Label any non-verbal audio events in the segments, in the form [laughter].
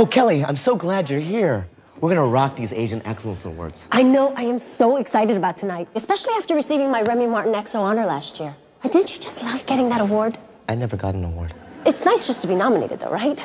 Oh, Kelly, I'm so glad you're here. We're gonna rock these Asian Excellence Awards. I know I am so excited about tonight, especially after receiving my Remy Martin EXO honor last year. But didn't you just love getting that award? I never got an award. It's nice just to be nominated, though, right?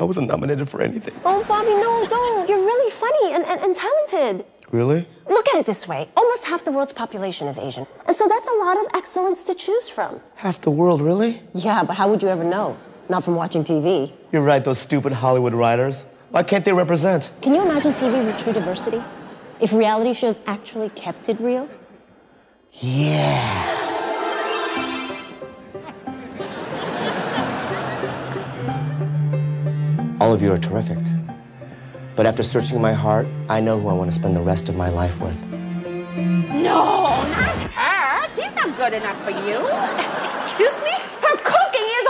I wasn't nominated for anything. Oh, Bobby, no, don't. You're really funny and, and, and talented. Really? Look at it this way almost half the world's population is Asian. And so that's a lot of excellence to choose from. Half the world, really? Yeah, but how would you ever know? Not from watching TV. You're right, those stupid Hollywood writers. Why can't they represent? Can you imagine TV with true diversity? If reality shows actually kept it real? Yeah. All of you are terrific. But after searching my heart, I know who I want to spend the rest of my life with. No, not her. She's not good enough for you. [laughs] Excuse me? Her cooking is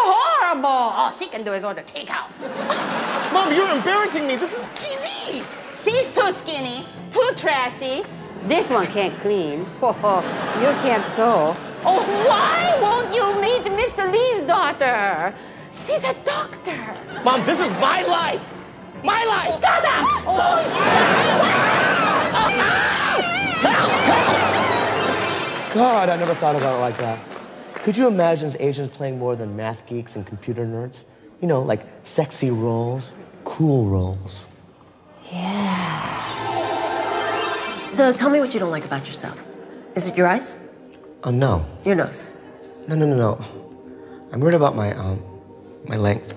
horrible. All she can do is order takeout. [laughs] Mom, you're embarrassing me. This is TV. She's too skinny, too trashy. This one can't clean. [laughs] Oh, you can't sew. Oh, why won't you meet Mr. Lee's daughter? She's a doctor. Mom, this is my life. My life. Shut up! [laughs] Oh, God, I never thought about it like that. Could you imagine Asians playing more than math geeks and computer nerds? You know, like sexy roles, cool roles. Yeah. So tell me what you don't like about yourself. Is it your eyes? Oh, no. Your nose? No, no, no, no. I'm worried about my, um, my length.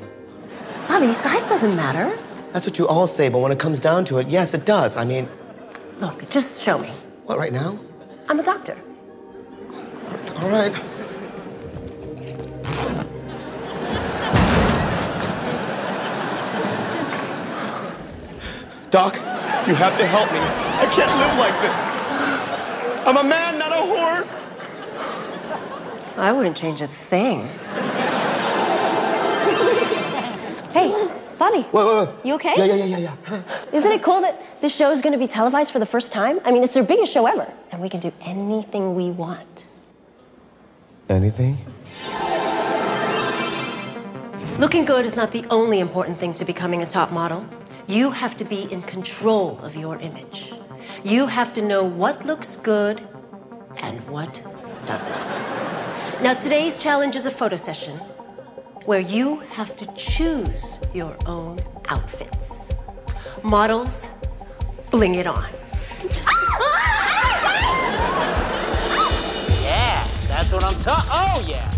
Bobby, size doesn't matter. That's what you all say, but when it comes down to it, yes, it does. I mean, Look, just show me. what, right now? I'm a doctor. All right. Doc, you have to help me. I can't live like this. I'm a man, not a horse. I wouldn't change a thing. hey, Bobby. Wait, wait, wait. You okay? Yeah, yeah, yeah, yeah, yeah. Isn't it cool that this show is going to be televised for the first time? I mean, it's their biggest show ever, and we can do anything we want. Anything? Looking good is not the only important thing to becoming a top model. You have to be in control of your image. You have to know what looks good and what doesn't. Now, today's challenge is a photo session where you have to choose your own outfits. Models, bling it on. Yeah, that's what I'm talking. Oh yeah.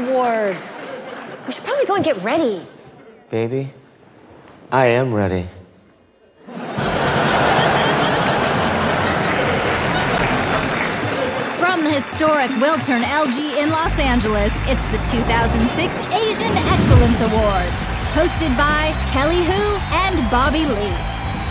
Awards. We should probably go and get ready. Baby, I am ready. From the historic Wiltern LG in Los Angeles, it's the 2006 Asian Excellence Awards, hosted by Kelly Hu and Bobby Lee.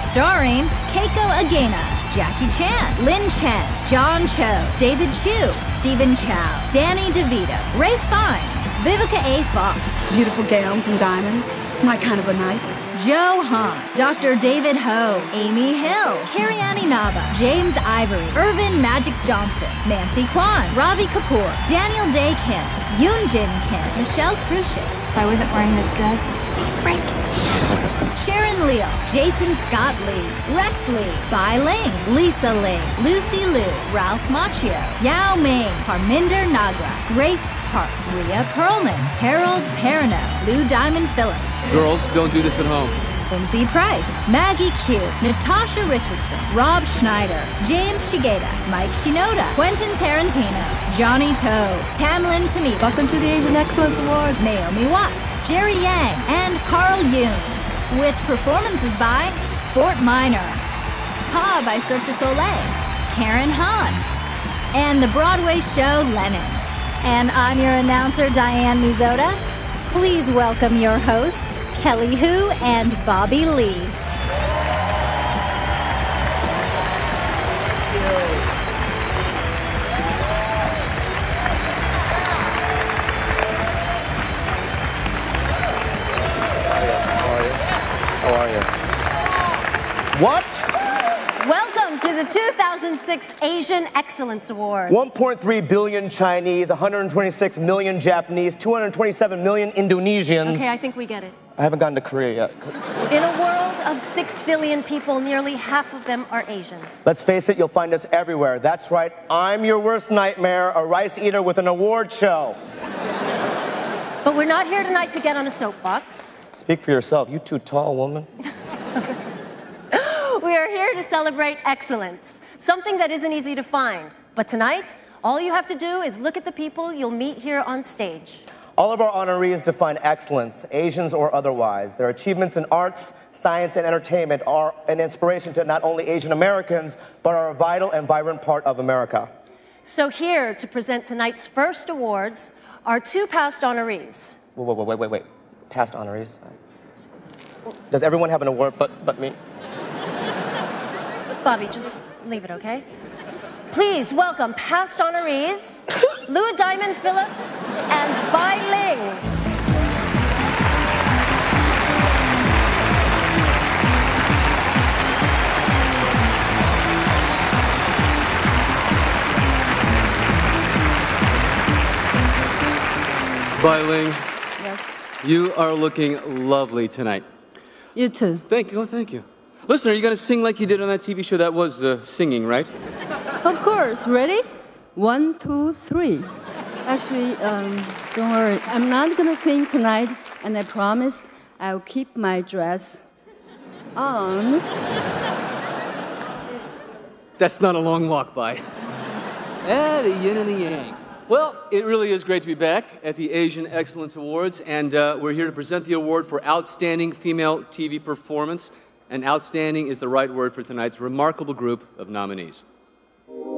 Starring Keiko Agena, Jackie Chan, Lynn Chen, John Cho, David Chu, Stephen Chow, Danny DeVito, Ralph Fiennes, Vivica A. Fox, Beautiful gowns and diamonds. My kind of a night. Joe Han, Dr. David Ho, Amy Hill, Carrie Ann Inaba, James Ivory, Earvin Magic Johnson, Nancy Kwan, Ravi Kapoor, Daniel Dae Kim, Yunjin Kim, Michelle Krusiec. If I wasn't wearing this dress, I'd break it down. [laughs] Sharon Leal, Jason Scott Lee, Rex Lee, Bai Ling, Lisa Ling, Lucy Liu, Ralph Macchio, Yao Ming, Parminder Nagra, Grace Park, Rhea Perlman, Harold Perrineau, Lou Diamond Phillips, Girls, don't do this at home. Lindsay Price, Maggie Q, Natasha Richardson, Rob Schneider, James Shigeta, Mike Shinoda, Quentin Tarantino, Johnnie To, Tamlyn Tomita, Welcome to the Asian Excellence Awards. Naomi Watts, Jerry Yang, and Karl Yune. With performances by Fort Minor, KA by Cirque du Soleil, Karen Han, and the Broadway show Lennon. And I'm your announcer, Diane Mizota. Please welcome your hosts, Kelly Hu and Bobby Lee. How are you? What? The 2006 Asian Excellence Awards. 1.3 billion Chinese, 126 million Japanese, 227 million Indonesians. Okay, I think we get it. I haven't gotten to Korea yet. In a world of 6 billion people, nearly half of them are Asian. Let's face it, you'll find us everywhere. That's right, I'm your worst nightmare, a rice eater with an award show. But we're not here tonight to get on a soapbox. Speak for yourself, you too tall, woman. [laughs] Are here to celebrate excellence, something that isn't easy to find. But tonight, all you have to do is look at the people you'll meet here on stage. All of our honorees define excellence, Asians or otherwise. Their achievements in arts, science, and entertainment are an inspiration to not only Asian Americans, but are a vital and vibrant part of America. So, here to present tonight's first awards are two past honorees. Wait, wait, wait, wait, wait. Past honorees. Does everyone have an award but, but me? Bobby, just leave it, okay? Please welcome past honorees [laughs] Lou Diamond Phillips and Bai Ling. Bai Ling, Yes. you are looking lovely tonight. You too. Thank you. Oh, thank you. Listen, are you going to sing like you did on that TV show? That was uh, singing, right? Of course. Ready? One, two, three. Actually, um, don't worry. I'm not gonna sing tonight, and I promised I'll keep my dress on. That's not a long walk by. eh, the yin and the yang. Well, it really is great to be back at the Asian Excellence Awards, and uh, we're here to present the award for Outstanding Female TV Performance. And outstanding is the right word for tonight's remarkable group of nominees.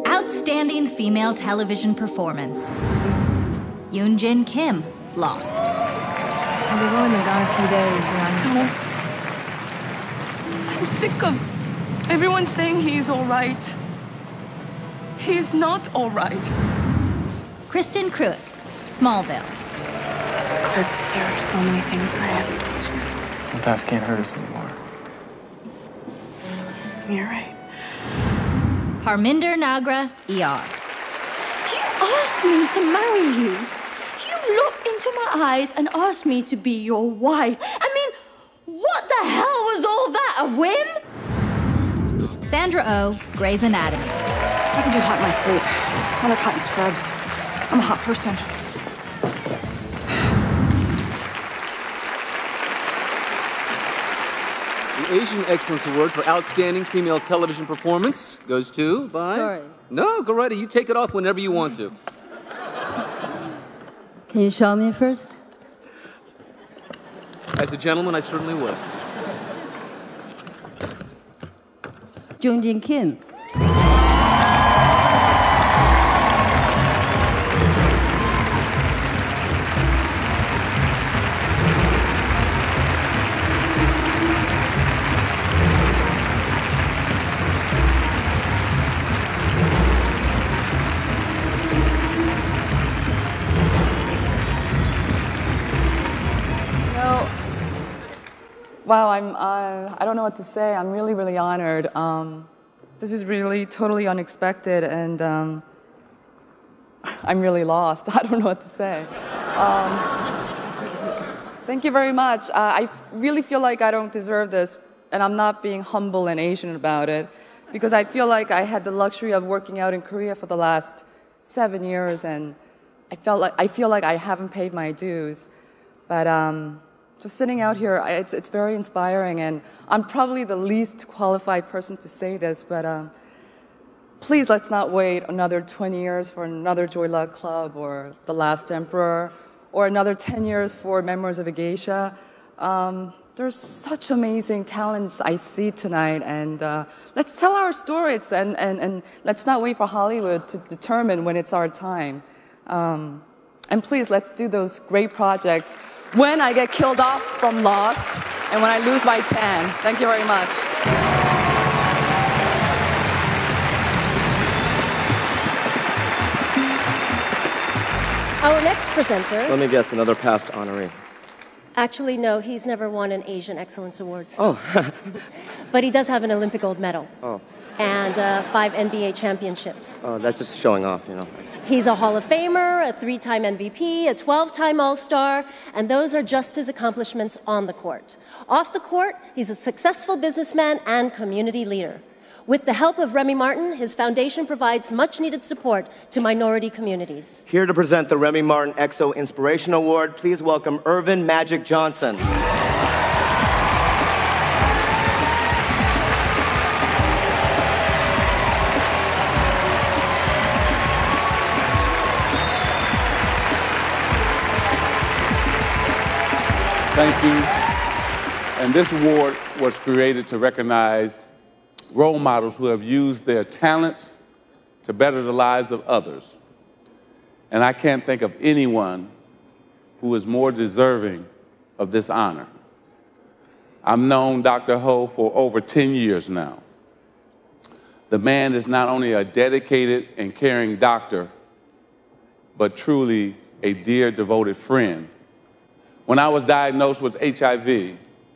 Outstanding female television performance. Yunjin Kim, Lost. I'll be going to gone a few days, and I'm sick of everyone saying he's all right. He's not all right. Kristin Kreuk, Smallville. Kurt, there are so many things that I haven't told you. The past can't hurt us anymore. You're right. Parminder Nagra, ER. You asked me to marry you. You looked into my eyes and asked me to be your wife. I mean, what the hell was all that? A whim? Sandra Oh, Grey's Anatomy. I can do hot in my sleep. I like hot in scrubs. I'm a hot person. Asian Excellence Award for Outstanding Female Television Performance goes to by. Sorry. No, go right. You take it off whenever you want to. Can you show me first? As a gentleman, I certainly would. Yunjin Kim. I'm, uh, I don't know what to say. I'm really, really honored. Um, this is really totally unexpected, and um, [laughs] I'm really lost. [laughs] I don't know what to say. Um, thank you very much. Uh, I really feel like I don't deserve this, and I'm not being humble and Asian about it, because I feel like I had the luxury of working out in Korea for the last seven years, and I felt like I feel like I haven't paid my dues. But um, just sitting out here, it's, it's very inspiring, and I'm probably the least qualified person to say this, but um, please let's not wait another 20 years for another Joy Luck Club or The Last Emperor or another 10 years for Memoirs of a Geisha. Um, there's such amazing talents I see tonight, and uh, let's tell our stories and, and, and let's not wait for Hollywood to determine when it's our time. Um, and please, let's do those great projects when I get killed off from Lost and when I lose my tan. Thank you very much. Our next presenter. Let me guess, another past honoree. Actually, no, he's never won an Asian Excellence Award. Oh. [laughs] but he does have an Olympic gold medal Oh, and uh, five NBA championships. oh, that's just showing off, you know. He's a Hall of Famer, a three time MVP, a 12 time All Star, and those are just his accomplishments on the court. Off the court, he's a successful businessman and community leader. With the help of Remy Martin, his foundation provides much needed support to minority communities. Here to present the Remy Martin EXO Inspiration Award, please welcome Earvin Magic Johnson. Thank you. And this award was created to recognize role models who have used their talents to better the lives of others. And I can't think of anyone who is more deserving of this honor. I've known Dr. Ho for over 10 years now. The man is not only a dedicated and caring doctor, but truly a dear, devoted friend. When I was diagnosed with HIV,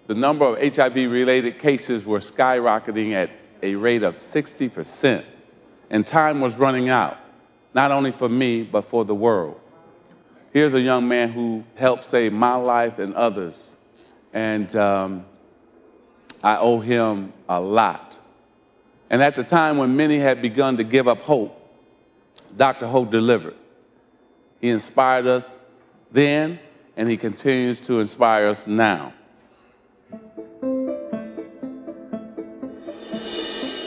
the number of HIV related cases were skyrocketing at a rate of 60%, and time was running out, not only for me, but for the world. Here's a young man who helped save my life and others, and um, I owe him a lot. And at the time when many had begun to give up hope, Dr. Ho delivered. He inspired us then, and he continues to inspire us now.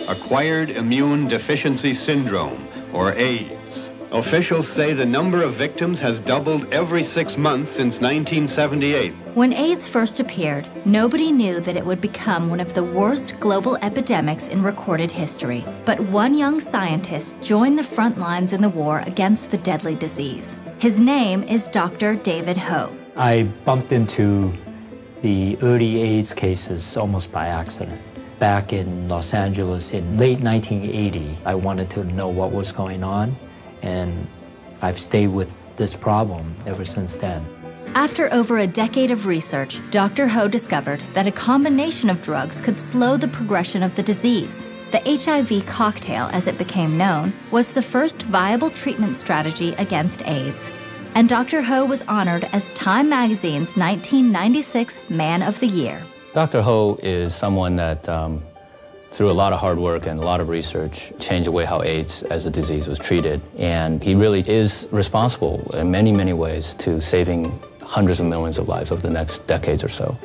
Acquired Immune Deficiency Syndrome, or AIDS. Officials say the number of victims has doubled every six months since 1978. When AIDS first appeared, nobody knew that it would become one of the worst global epidemics in recorded history. But one young scientist joined the front lines in the war against the deadly disease. His name is Dr. David Ho. I bumped into the early AIDS cases almost by accident. Back in Los Angeles in late 1980, I wanted to know what was going on, and I've stayed with this problem ever since then. After over a decade of research, Dr. Ho discovered that a combination of drugs could slow the progression of the disease. The HIV cocktail, as it became known, was the first viable treatment strategy against AIDS. And Dr. Ho was honored as Time Magazine's 1996 Man of the Year. Dr. Ho is someone that, um, through a lot of hard work and a lot of research, changed the way how AIDS as a disease was treated. And he really is responsible in many, many ways to saving hundreds of millions of lives over the next decades or so.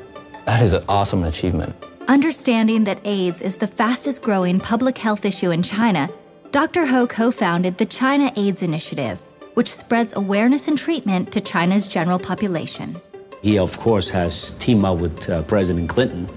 That is an awesome achievement. Understanding that AIDS is the fastest growing public health issue in China, Dr. Ho co founded the China AIDS Initiative, which spreads awareness and treatment to China's general population. He, of course, has teamed up with uh, President Clinton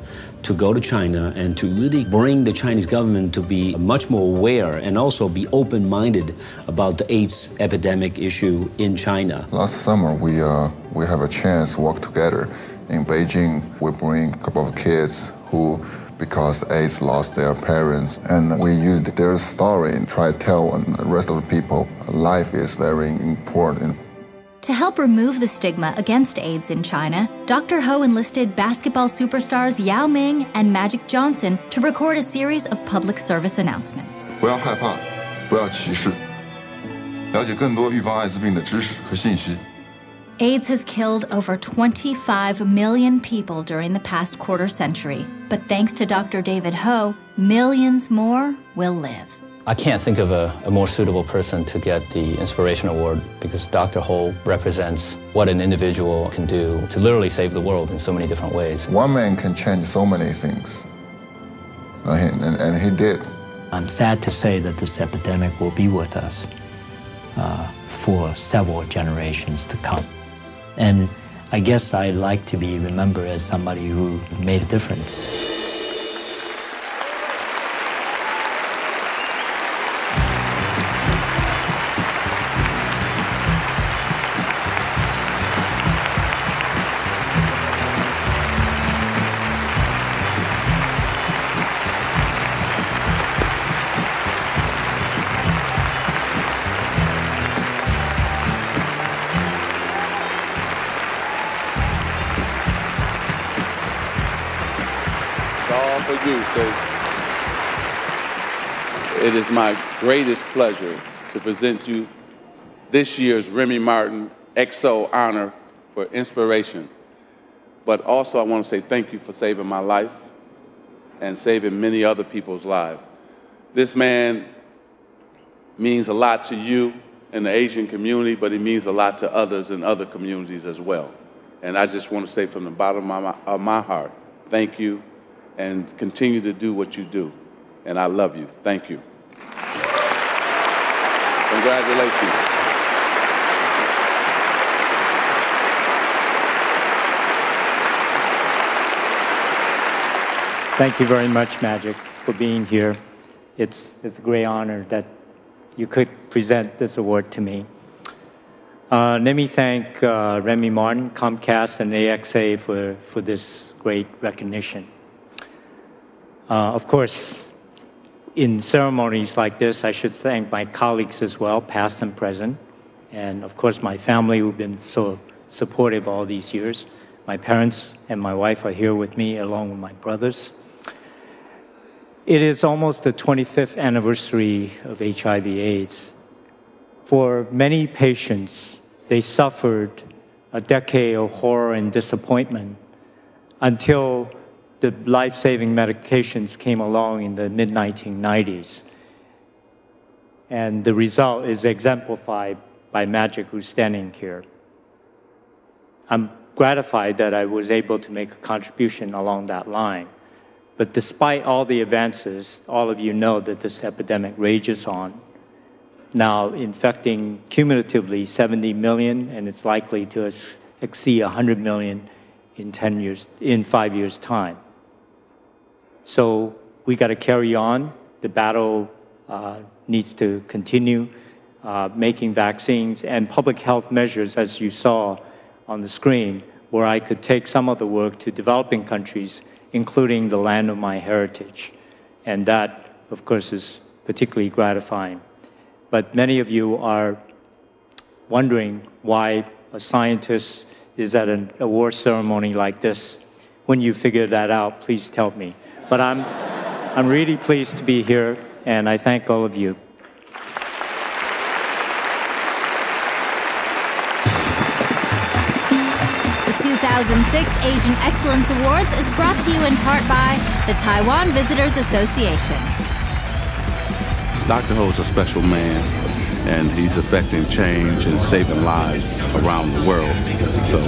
to go to China and to really bring the Chinese government to be much more aware and also be open minded about the AIDS epidemic issue in China. Last summer, we, uh, we have a chance to work together. In Beijing, we bring a couple of kids who, because AIDS, lost their parents, and we used their story and try to tell the rest of the people life is very important. To help remove the stigma against AIDS in China, Dr. Ho enlisted basketball superstars Yao Ming and Magic Johnson to record a series of public service announcements. 不要害怕，不要歧视，了解更多预防艾滋病的知识和信息。 AIDS has killed over 25 million people during the past quarter century, but thanks to Dr. David Ho, millions more will live. I can't think of a, a, more suitable person to get the Inspiration Award because Dr. Ho represents what an individual can do to literally save the world in so many different ways. One man can change so many things, and, and, and he did. I'm sad to say that this epidemic will be with us uh, for several generations to come. And I guess I like to be remembered as somebody who made a difference. Is my greatest pleasure to present you this year's Remy Martin XO honor for inspiration. But also, I want to say thank you for saving my life and saving many other people's lives. This man means a lot to you in the Asian community, but he means a lot to others in other communities as well. And I just want to say from the bottom of my, of my heart, thank you and continue to do what you do. And I love you. Thank you. Congratulations. Thank you very much, Magic, for being here. It's, it's a great honor that you could present this award to me. Uh, let me thank uh, Remy Martin, Comcast, and AXA for, for this great recognition. Uh, of course, in ceremonies like this, I should thank my colleagues as well, past and present, and of course, my family who've been so supportive all these years. My parents and my wife are here with me, along with my brothers. It is almost the 25th anniversary of HIV/AIDS. For many patients, they suffered a decade of horror and disappointment until the life saving medications came along in the mid 1990s. And the result is exemplified by Magic, who's standing here. I'm gratified that I was able to make a contribution along that line. But despite all the advances, all of you know that this epidemic rages on, now infecting cumulatively 70 million, and it's likely to exceed 100 million in 10 years, in five years' time. So we got to carry on. The battle uh, needs to continue. Uh, making vaccines and public health measures, as you saw on the screen, where I could take some of the work to developing countries including the land of my heritage. And that, of course, is particularly gratifying. But many of you are wondering why a scientist is at an award ceremony like this. When you figure that out, please tell me. But I'm, I'm really pleased to be here, and I thank all of you. The 2006 Asian Excellence Awards is brought to you in part by the Taiwan Visitors Association. Dr. Ho is a special man, and he's affecting change and saving lives around the world. So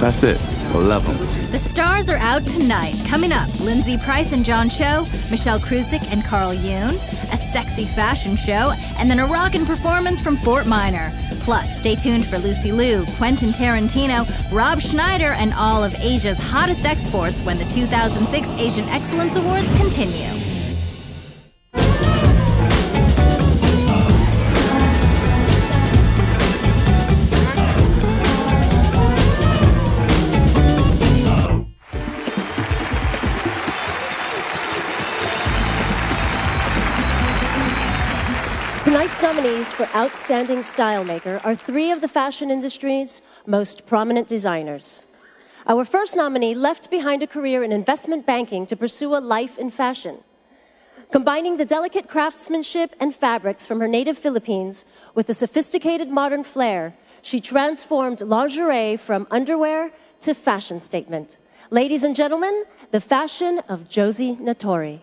that's it. Love him. The stars are out tonight. Coming up, Lindsay Price and John Cho, Michelle Krusiec and Karl Yune, a sexy fashion show, and then a rockin' performance from Fort Minor. Plus, stay tuned for Lucy Liu, Quentin Tarantino, Rob Schneider, and all of Asia's hottest exports when the 2006 Asian Excellence Awards continue. Nominees for Outstanding Style Maker are three of the fashion industry's most prominent designers. Our first nominee left behind a career in investment banking to pursue a life in fashion. Combining the delicate craftsmanship and fabrics from her native Philippines with the sophisticated modern flair, she transformed lingerie from underwear to fashion statement. Ladies and gentlemen, the fashion of Josie Natori.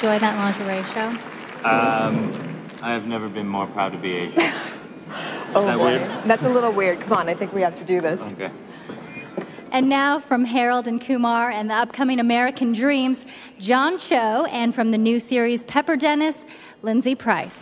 Enjoy that lingerie show? Um, I have never been more proud to be Asian. [laughs] Oh that boy, weird? that's a little weird. Come on, I think we have to do this. Okay. And now from Harold and Kumar and the upcoming American Dreams, John Cho, and from the new series Pepper Dennis, Lindsay Price.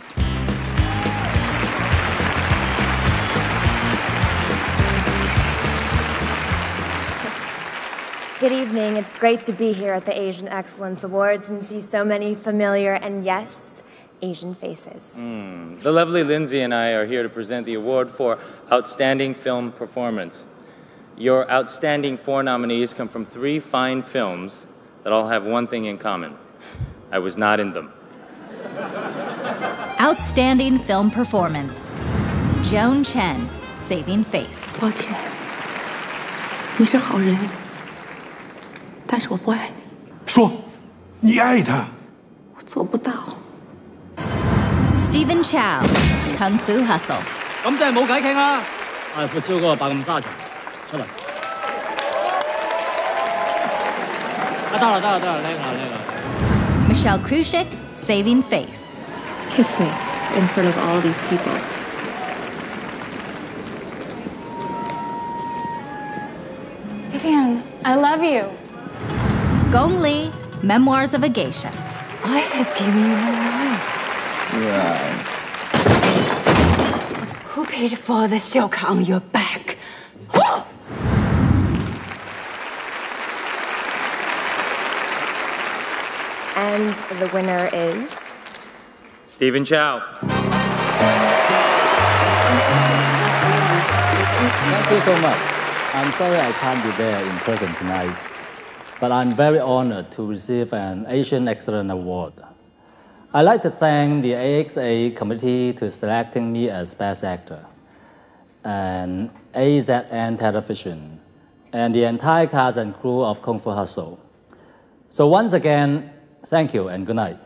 Good evening. It's great to be here at the Asian Excellence Awards and see so many familiar and, yes, Asian faces. Mm. The lovely Lindsay and I are here to present the award for Outstanding Film Performance. Your outstanding four nominees come from three fine films that all have one thing in common I was not in them. Outstanding film performance. Joan Chen, Saving Face. 抱歉，你是好人， 但是我不爱你。说，你爱他。我做不到。Stephen Chow, Kung Fu Hustle. 咁真係冇偈傾啦。係闊超嗰個白咁沙場，出嚟。啊得啦得啦得啦，叻啦叻啦。Michelle Krushik, Saving Face. Kiss me in front of all these people. Vivian, I love you. Gong Li, Memoirs of a Geisha. I have given you my life. Right. Who paid for the silk on your back? And the winner is. Stephen Chow. Thank you so much. I'm sorry I can't be there in person tonight, but I'm very honored to receive an Asian Excellence Award. I'd like to thank the AXA committee to selecting me as Best Actor, and AZN Television, and the entire cast and crew of Kung Fu Hustle. So once again, thank you and good night.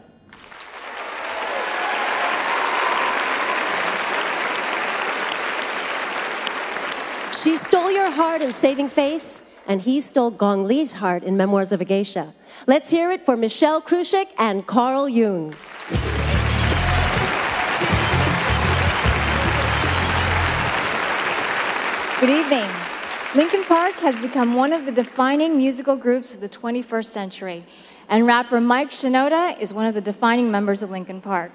She stole your heart in Saving Face, and he stole Gong Li's heart in Memoirs of a Geisha. Let's hear it for Michelle Krusiec and Karl Yune. Good evening. Linkin Park has become one of the defining musical groups of the 21st century, and rapper Mike Shinoda is one of the defining members of Linkin Park.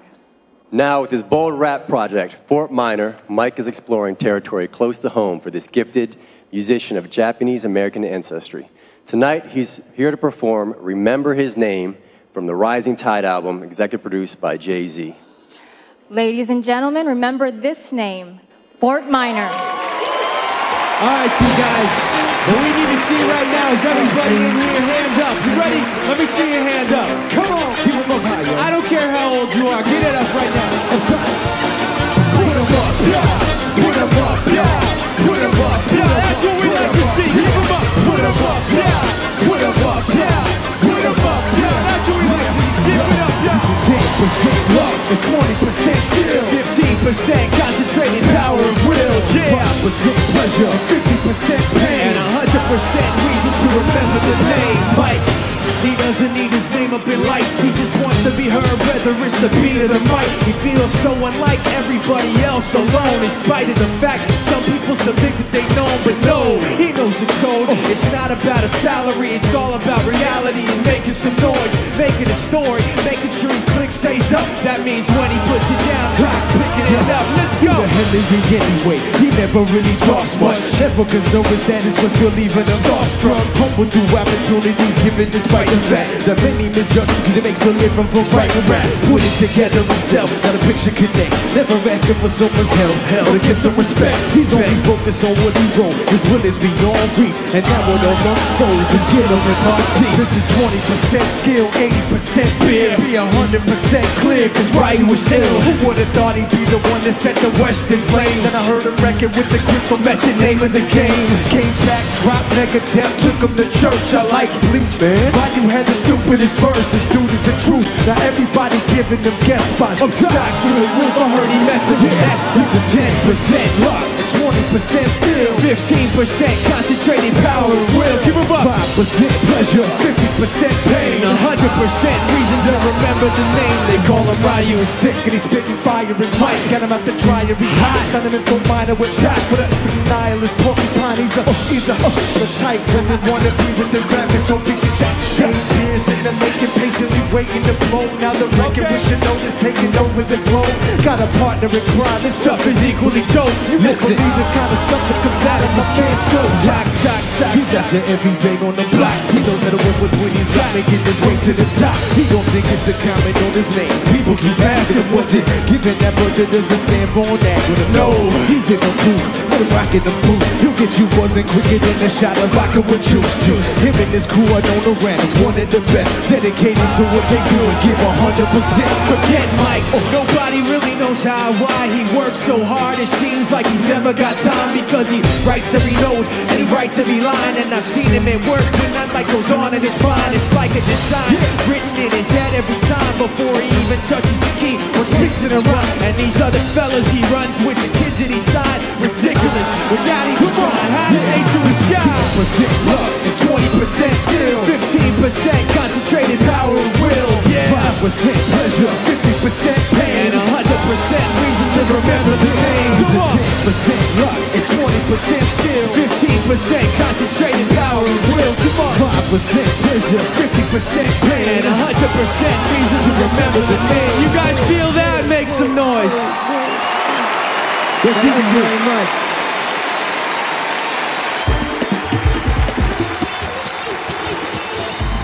Now, with his bold rap project, Fort Minor, Mike is exploring territory close to home for this gifted musician of Japanese American ancestry. Tonight, he's here to perform Remember His Name from the Rising Tide album, executive produced by Jay Z. Ladies and gentlemen, remember this name Fort Minor. All right, you guys. What we need to see right now is everybody in here, hand up. You ready? Let me see your hand up. Come on. Keep them up high, yo. I don't care how old you are. Get it up right now. Put them up, yeah. That's what we like to see. Keep them up. Put them up, yeah. Put them up, yeah. Put them up, yeah. That's what we like to see. Keep it up, yeah. 10% luck and 20% skill. 15% concentrated power of will. Yeah. 5% pleasure, 50% pain, and 100% reason to remember the name. Mike. He doesn't need his name up in lights. He just wants to be heard, whether it's the beat or the mic. He feels so unlike everybody else alone, in spite of the fact some people still think that they know him, but no, he knows the code. It's not about a salary, it's all about reality and making some noise, making a story, making sure his click stays up. That means when he puts it down, Todd's picking it up. Let's go. Who the hell is he anyway? He never really talks much. Never concerned with status, but still leaving starstruck. Humble through opportunities given despite the fact that many misjudge because he makes a living from writing rap. Put it together himself, got a picture connect. Never asking for someone's help, help to get some respect. He's only focused on what he wrote. His will is beyond reach, and now what all unfolds is him and Martise. This is 20% skill, 80% beer. Be 100% clear, cause right was still. Who would've thought he'd be the one that set the West in flames? And I heard him record with the crystal method, name of the game. Came back, dropped Megadeth, took him to church. I like bleach, man. You had the stupidest verses? Dude is the truth. Now everybody giving them guest spots. I'm stocks through the roof. I heard he messing with Esther. This is 10% luck. 20% skill, 15% concentrated power and will. Give 'em up. 5% pleasure, 50% pain, 100% reason to remember the name. They call him Ryu. Sick and he's spitting fire and might. Got him out the dryer, he's hot. Got him in Fort Minor with shot. With a nihilist porcupine, he's a, he's a, the type women wanna be with the rappers, so be set. Eight years in the making, patiently waiting to blow. Now the record with Shinoda's taking over the globe. Got a partner in crime, this stuff is equally dope. You Listen. Believe the kind of stuff that comes out of this kid's throat. Talk, talk, talk. He's out here every day on the block. He knows how to work with what he's got making his way to the top. He don't think it's a comment on his name. People keep asking, what's it given that brother doesn't stand for an? No, he's in the booth, with a rock in the booth. He'll get you buzzing quicker than a shot of vodka with juice, juice. Him and his crew are known around as one of the best. Dedicated to what they do and give hundred percent. Forget Mike. Oh, nobody really knows how, why he works so hard. It seems like he's never got time because he writes every note and he writes every line. And I've seen him at work when that light goes on in his mind. It's like a design written in his head every time before he even touches the key or speaks in a rhyme. And these other fellas he runs with the kids that he signed. Ridiculous without even trying. How did they do his job? 10% luck and 20% skill. 15% concentrated power and will. Yeah. 5% pleasure, 50% pain, and 100% reason to remember the name. Come on. 10% luck and 20% skill. 15% concentrated power and will. Come on. 5% pleasure, 50% pain, and 100% reason to remember the name. You guys feel that? Make some noise. Thank you very much.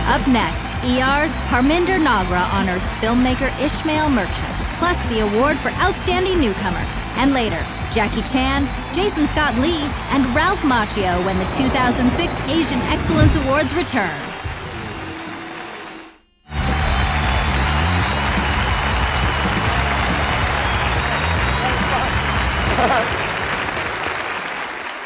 Up next, ER's Parminder Nagra honors filmmaker Ismail Merchant, plus the award for Outstanding Newcomer. And later, Jackie Chan, Jason Scott Lee, and Ralph Macchio when the 2006 Asian Excellence Awards return. [laughs]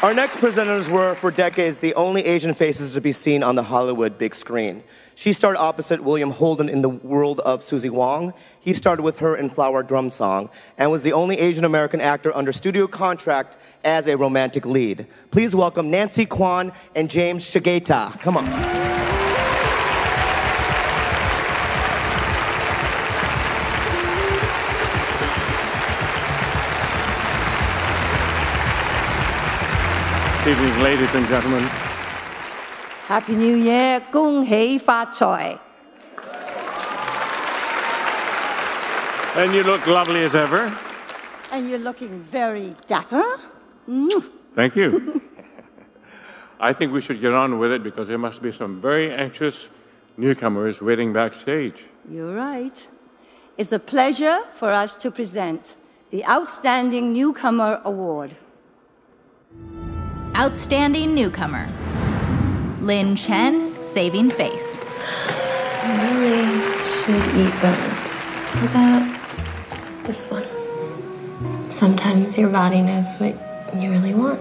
Our next presenters were, for decades, the only Asian faces to be seen on the Hollywood big screen. She starred opposite William Holden in the world of Susie Wong. He starred with her in Flower Drum Song and was the only Asian American actor under studio contract as a romantic lead. Please welcome Nancy Kwan and James Shigeta. Come on. evening, ladies and gentlemen. Happy New Year，恭喜发财！ And you look lovely as ever. And you're looking very dapper. Mm. Thank you. [laughs] I think we should get on with it because there must be some very anxious newcomers waiting backstage. You're right. It's a pleasure for us to present the Outstanding Newcomer Award. Outstanding Newcomer Lynn Chen, Saving Face. I really should eat better. What about this one? Sometimes your body knows what you really want.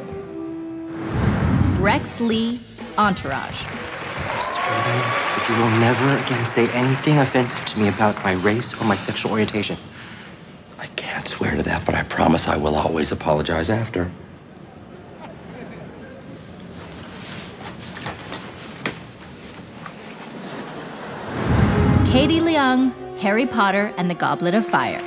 Rex Lee, Entourage. Sweetie, you will never again say anything offensive to me about my race or my sexual orientation. I can't swear to that, but I promise I will always apologize after. Katie Leung, Harry Potter and the Goblet of Fire.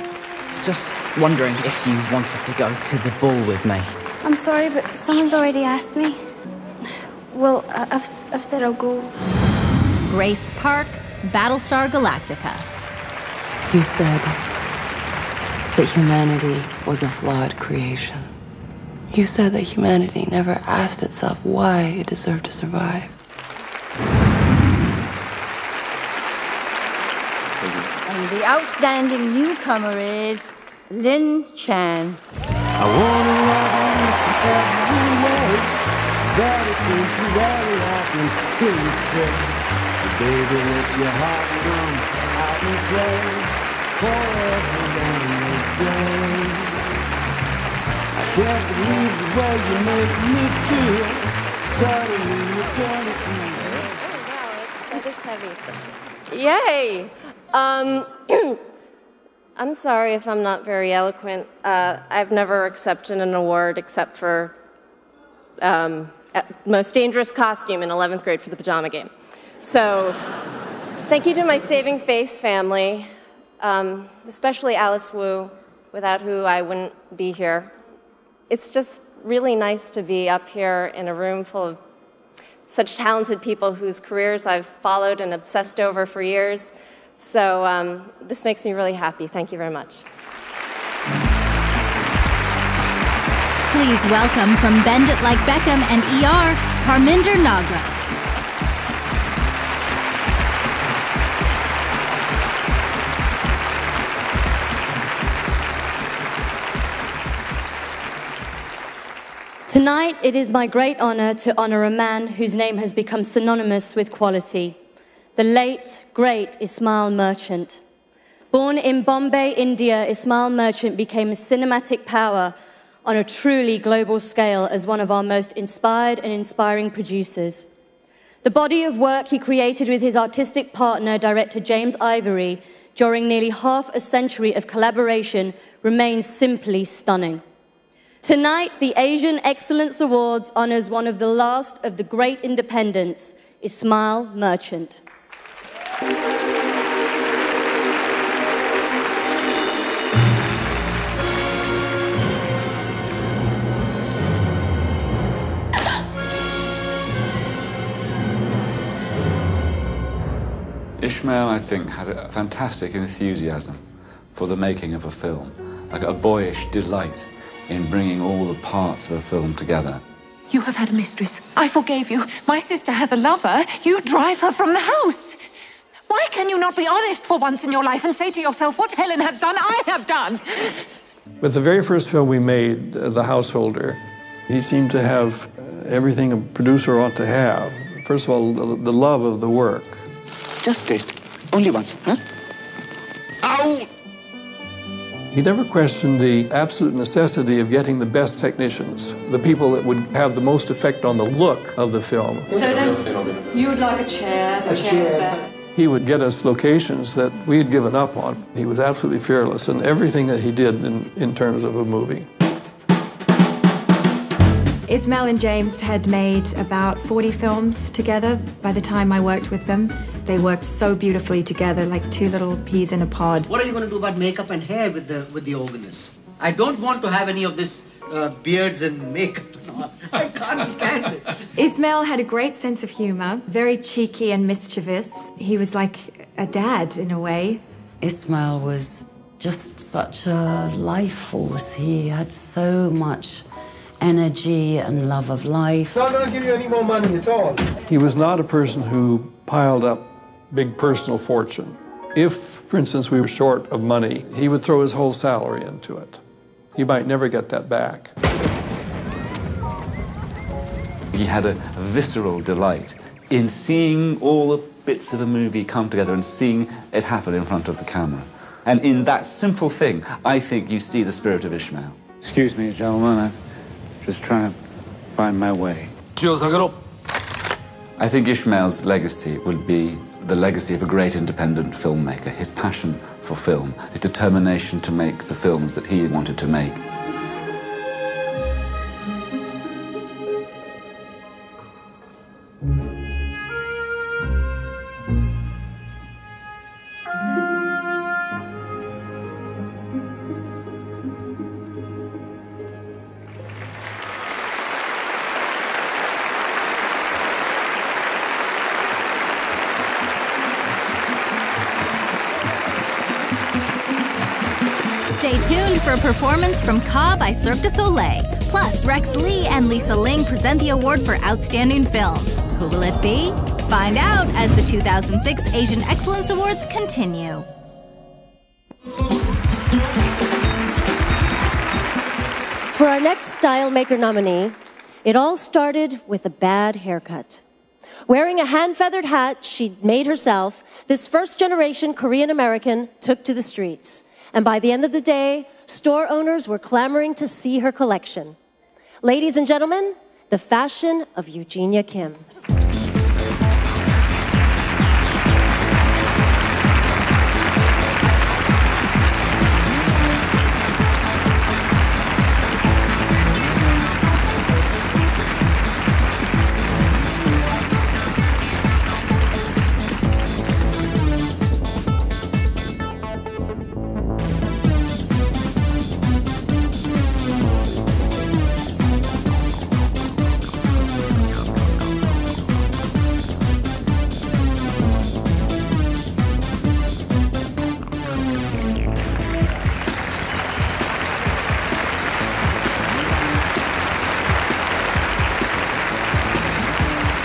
Just wondering if you wanted to go to the ball with me. I'm sorry, but someone's already asked me. Well, I- I've, s- I've said I'll go. Grace Park, Battlestar Galactica. You said that humanity was a flawed creation. You said that humanity never asked itself why it deserved to survive. And the outstanding newcomer is Lynn Chen. I wanna love you to every way. Better take you very often. Hear you say, so baby, let your heart come out and play forever and a day. I can't believe the way you make me feel. Suddenly eternity. That is heavy. Yay! Um, [clears throat] I'm sorry if I'm not very eloquent. Uh, I've never accepted an award except for um, most dangerous costume in 11th grade for the pajama game. So, thank you to my Saving Face family, um, especially Alice Wu, without who I wouldn't be here. It's just really nice to be up here in a room full of such talented people whose careers I've followed and obsessed over for years. So um, this makes me really happy. Thank you very much. Please welcome from Bend It Like Beckham and ER, Parminder Nagra. Tonight, it is my great honor to honor a man whose name has become synonymous with quality the late, great Ismail Merchant. Born in Bombay, India, Ismail Merchant became a cinematic power on a truly global scale as one of our most inspired and inspiring producers. The body of work he created with his artistic partner, director James Ivory, during nearly half a century of collaboration remains simply stunning. Tonight, the Asian Excellence Awards honors one of the last of the great independents, Ismail Merchant. Ismail, I think, had a fantastic enthusiasm for the making of a film, like a boyish delight in bringing all the parts of a film together. You have had a mistress. I forgave you. My sister has a lover. You drive her from the house. Why can you not be honest for once in your life and say to yourself, what Helen has done, I have done? With the very first film we made, uh, The Householder, he seemed to have uh, everything a producer ought to have. First of all, the, the love of the work. Just taste. Only once, huh? Ow! He never questioned the absolute necessity of getting the best technicians, the people that would have the most effect on the look of the film. So then you would like a chair, the A chair, chair. There. He would get us locations that we had given up on. He was absolutely fearless in everything that he did in, in terms of a movie. Ismail and James had made about 40 films together by the time I worked with them. They worked so beautifully together, like two little peas in a pod. What are you going to do about makeup and hair with the with the organist? I don't want to have any of this uh, beards and makeup. and all. [laughs] I can't stand it. Ismail had a great sense of humor, very cheeky and mischievous. He was like a dad in a way. Ismail was just such a life force. He had so much energy and love of life. not going to give you any more money at all. He was not a person who piled up big personal fortune. If, for instance, we were short of money, he would throw his whole salary into it. He might never get that back. He had a visceral delight in seeing all the bits of a movie come together and seeing it happen in front of the camera. And in that simple thing, I think you see the spirit of Ismail. Excuse me, gentlemen. I'm just trying to find my way. I think Ismail's legacy will be the legacy of a great independent filmmaker, his passion for film, his determination to make the films that he wanted to make. Performance from Ka by Cirque du Soleil. Plus, Rex Lee and Lisa Ling present the award for Outstanding Film. Who will it be? Find out as the 2006 Asian Excellence Awards continue. For our next Style Maker nominee, it all started with a bad haircut. Wearing a hand feathered hat she'd made herself, this first generation Korean American took to the streets. And by the end of the day, store owners were clamoring to see her collection. Ladies and gentlemen, the fashion of Eugenia Kim.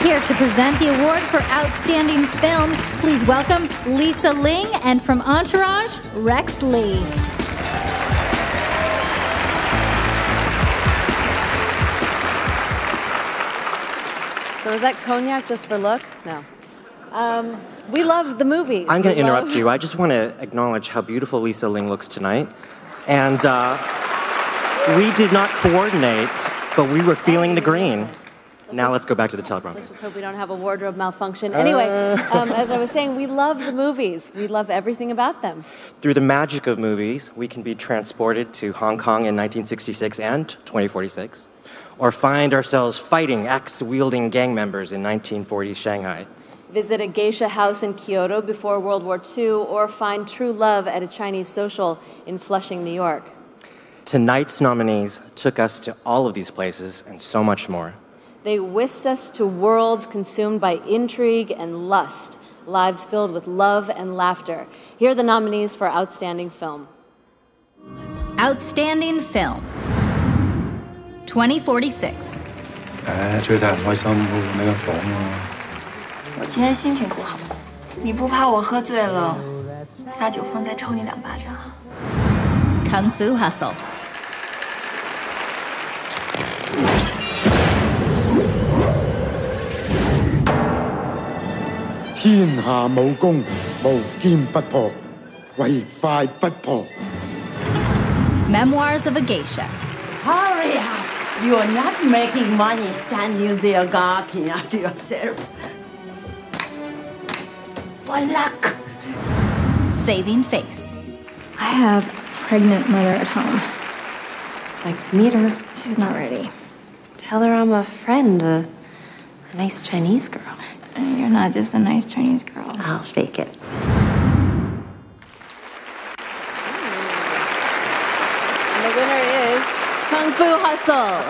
Here to present the award for Outstanding Film, please welcome Lisa Ling and from Entourage, Rex Lee. So is that cognac just for look? No. Um, we love the movie. I'm going We to interrupt love- you. I just want to acknowledge how beautiful Lisa Ling looks tonight. And uh, we did not coordinate, but we were feeling the green. Now let's go back to the teleprompter. Let's just hope we don't have a wardrobe malfunction. Anyway, Uh. um, as I was saying, we love the movies. We love everything about them. Through the magic of movies, we can be transported to Hong Kong in 1966 and 2046, or find ourselves fighting axe wielding gang members in 1940s Shanghai. Visit a geisha house in Kyoto before World War II, or find true love at a Chinese social in Flushing, New York. Tonight's nominees took us to all of these places and so much more. They whisked us to worlds consumed by intrigue and lust, lives filled with love and laughter. Here are the nominees for Outstanding Film. Outstanding Film 2046. 诶，最大唔开心会你间房啊！我今天心情不好，你不怕我喝醉了撒酒疯再抽你两巴掌？ Kung Fu Hustle. 天下武功，无剑不破，唯快不破。 Memoirs of a Geisha. Hurry up! You're not making money standing there gawking at [laughs] yourself. For luck. Saving Face. I have pregnant mother at home. Like to meet her. She's not ready. Tell her I'm a friend, a, a nice Chinese girl. You're not just a nice Chinese girl. I'll fake it. And the winner is Kung Fu Hustle.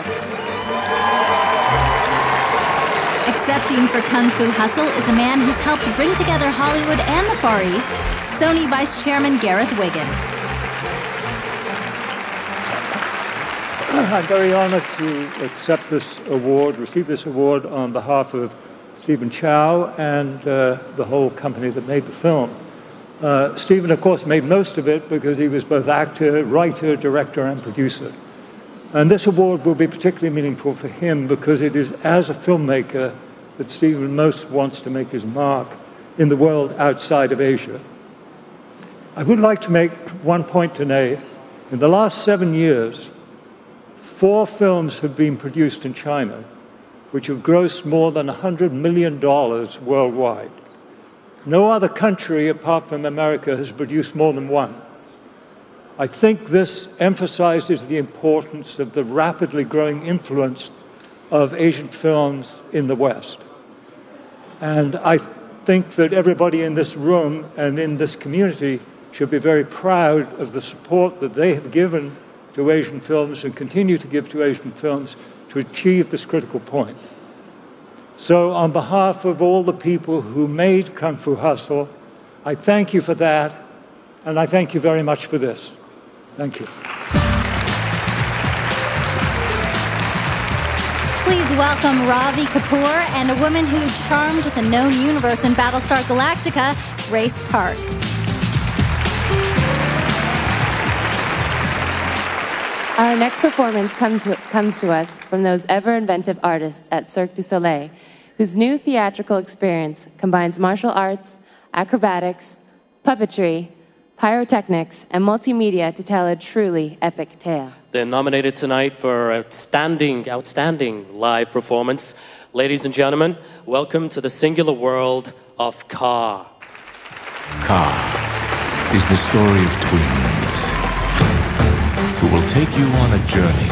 Accepting for Kung Fu Hustle is a man who's helped bring together Hollywood and the Far East, Sony Vice Chairman Gareth Wigan. I'm very honored to accept this award, receive this award on behalf of Stephen Chow and uh, the whole company that made the film. Uh, Stephen, of course, made most of it because he was both actor, writer, director, and producer. And this award will be particularly meaningful for him because it is as a filmmaker that Stephen most wants to make his mark in the world outside of Asia. I would like to make one point today. In the last seven years, four films have been produced in China which have grossed more than $100 million worldwide. No other country apart from America has produced more than one. I think this emphasizes the importance of the rapidly growing influence of Asian films in the West. And I think that everybody in this room and in this community should be very proud of the support that they have given to Asian films and continue to give to Asian films to achieve this critical point. So, on behalf of all the people who made Kung Fu Hustle, I thank you for that, and I thank you very much for this. Thank you. Please welcome Ravi Kapoor and a woman who charmed the known universe in Battlestar Galactica, Grace Park. Our next performance come to, comes to us from those ever inventive artists at Cirque du Soleil, whose new theatrical experience combines martial arts, acrobatics, puppetry, pyrotechnics, and multimedia to tell a truly epic tale. They're nominated tonight for outstanding, outstanding live performance. Ladies and gentlemen, welcome to the singular world of Ka. Ka is the story of twins will take you on a journey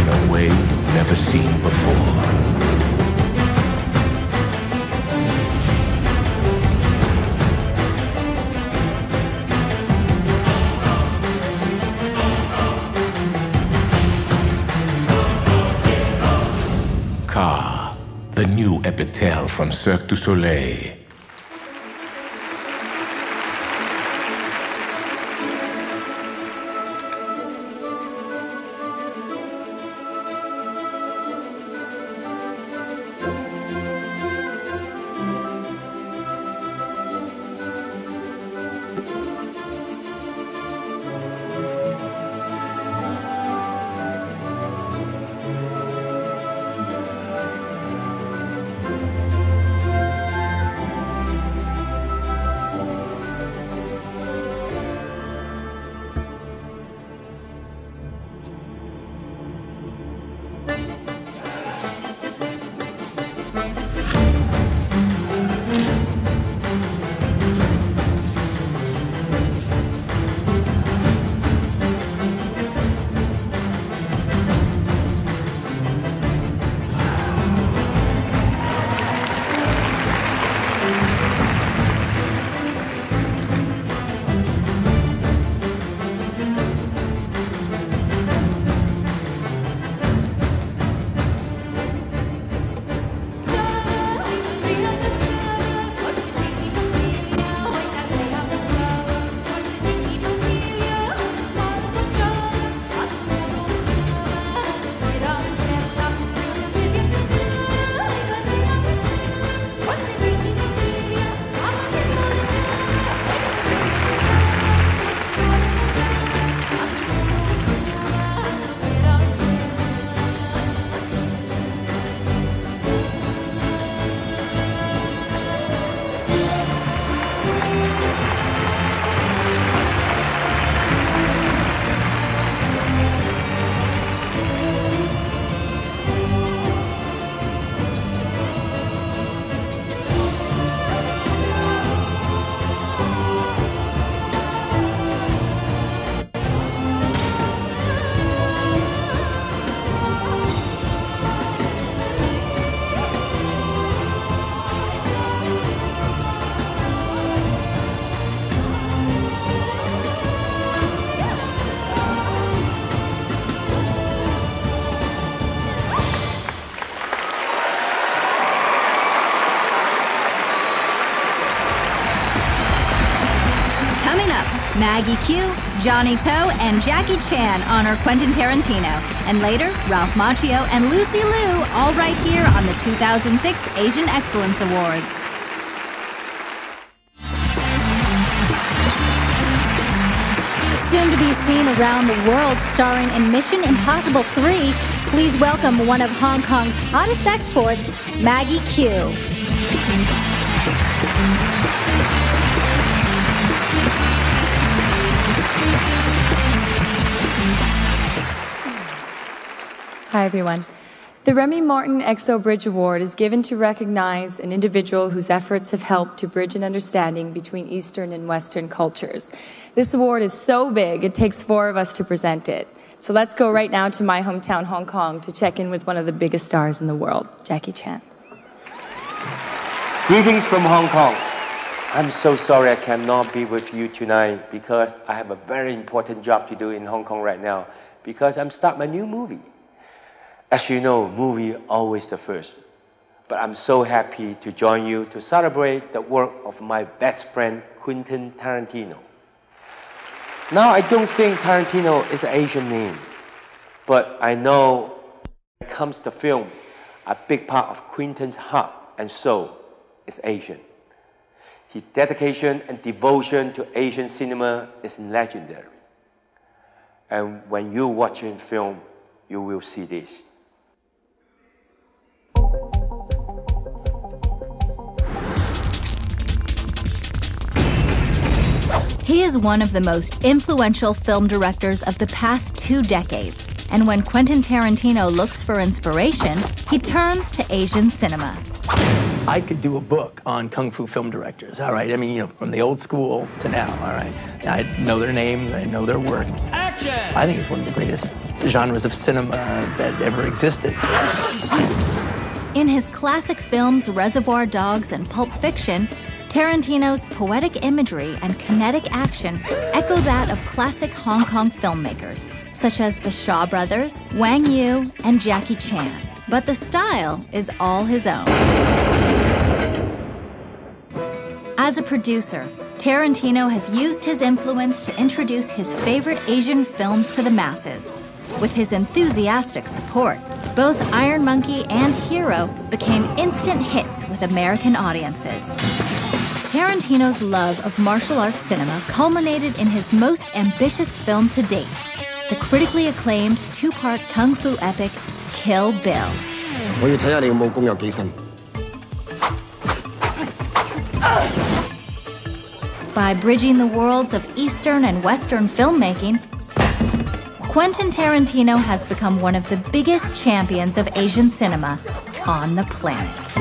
in a way you've never seen before. Ka, the new epic from Cirque du Soleil. Maggie Q, Johnnie To, and Jackie Chan honor Quentin Tarantino. And later, Ralph Macchio and Lucy Liu, all right here on the 2006 Asian Excellence Awards. Soon to be seen around the world, starring in Mission Impossible 3. Please welcome one of Hong Kong's hottest exports, Maggie Q. Hi, everyone. The Remy Martin XO Bridge Award is given to recognize an individual whose efforts have helped to bridge an understanding between Eastern and Western cultures. This award is so big, it takes four of us to present it. So let's go right now to my hometown, Hong Kong, to check in with one of the biggest stars in the world, Jackie Chan. Greetings from Hong Kong. I'm so sorry I cannot be with you tonight because I have a very important job to do in Hong Kong right now because I'm starting my new movie. As you know, movie always the first. But I'm so happy to join you to celebrate the work of my best friend Quentin Tarantino. Now I don't think Tarantino is an Asian name, but I know when it comes to film, a big part of Quentin's heart and soul is Asian. His dedication and devotion to Asian cinema is legendary. And when you watch film, you will see this. He is one of the most influential film directors of the past two decades. And when Quentin Tarantino looks for inspiration, he turns to Asian cinema. I could do a book on kung fu film directors, all right? I mean, you know, from the old school to now, all right? I know their names, I know their work. Action! I think it's one of the greatest genres of cinema that ever existed. [laughs] In his classic films Reservoir Dogs and Pulp Fiction, Tarantino's poetic imagery and kinetic action echo that of classic Hong Kong filmmakers, such as the Shaw brothers, Wang Yu, and Jackie Chan. But the style is all his own. As a producer, Tarantino has used his influence to introduce his favorite Asian films to the masses. With his enthusiastic support, both Iron Monkey and Hero became instant hits with American audiences. Tarantino's love of martial arts cinema culminated in his most ambitious film to date, the critically acclaimed two part kung fu epic Kill Bill. 我要睇下你嘅武功有几深。 By bridging the worlds of Eastern and Western filmmaking, Quentin Tarantino has become one of the biggest champions of Asian cinema on the planet.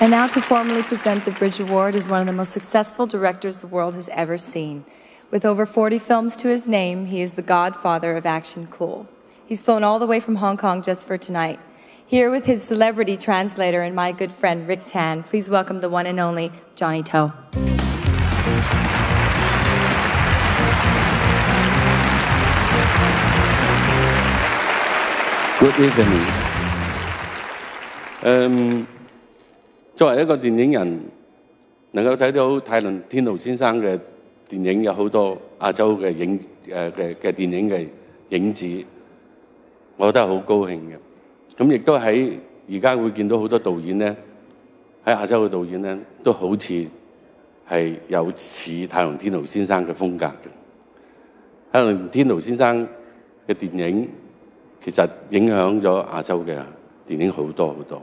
And now to formally present the Bridge Award as one of the most successful directors the world has ever seen. With over 40 films to his name, he is the godfather of action cool. He's flown all the way from Hong Kong just for tonight here with his celebrity translator and my good friend Rick Tan. Please welcome the one and only Johnnie To. Good evening。嗯，作為一個電影人，能夠睇到泰倫天奴先生嘅電影有好多亞洲嘅影誒嘅嘅電影嘅影子，我覺得好高興嘅。咁亦都喺而家會見到好多導演咧，喺亞洲嘅導演咧，都好似係有似泰倫天奴先生嘅風格嘅。泰倫天奴先生嘅電影其實影響咗亞洲嘅電影好多好多。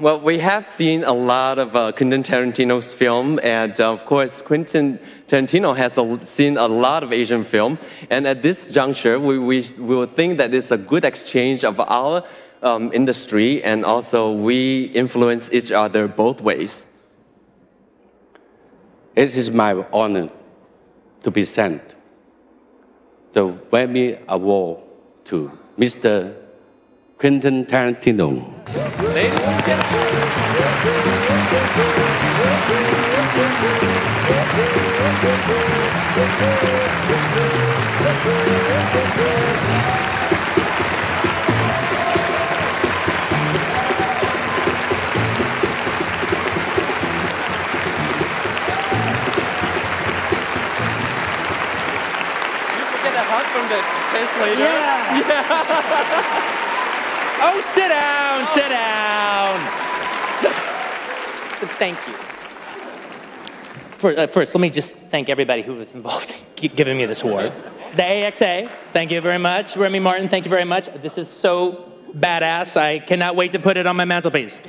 Well, we have seen a lot of Quentin Tarantino's film, and of course, Quentin Tarantino has a, seen a lot of Asian film. And at this juncture, we, we, we will think that it's a good exchange of our um, industry, and also we influence each other both ways. It is my honor to present the Grammy Award to Mr. Quentin Tarantino. Ladies and gentlemen. Yeah. yeah. [laughs] oh, sit down, sit down. [laughs] Thank you. For, uh, first, let me just thank everybody who was involved in giving me this award. The AXA, thank you very much. Remy Martin, thank you very much. This is so badass. I cannot wait to put it on my mantelpiece.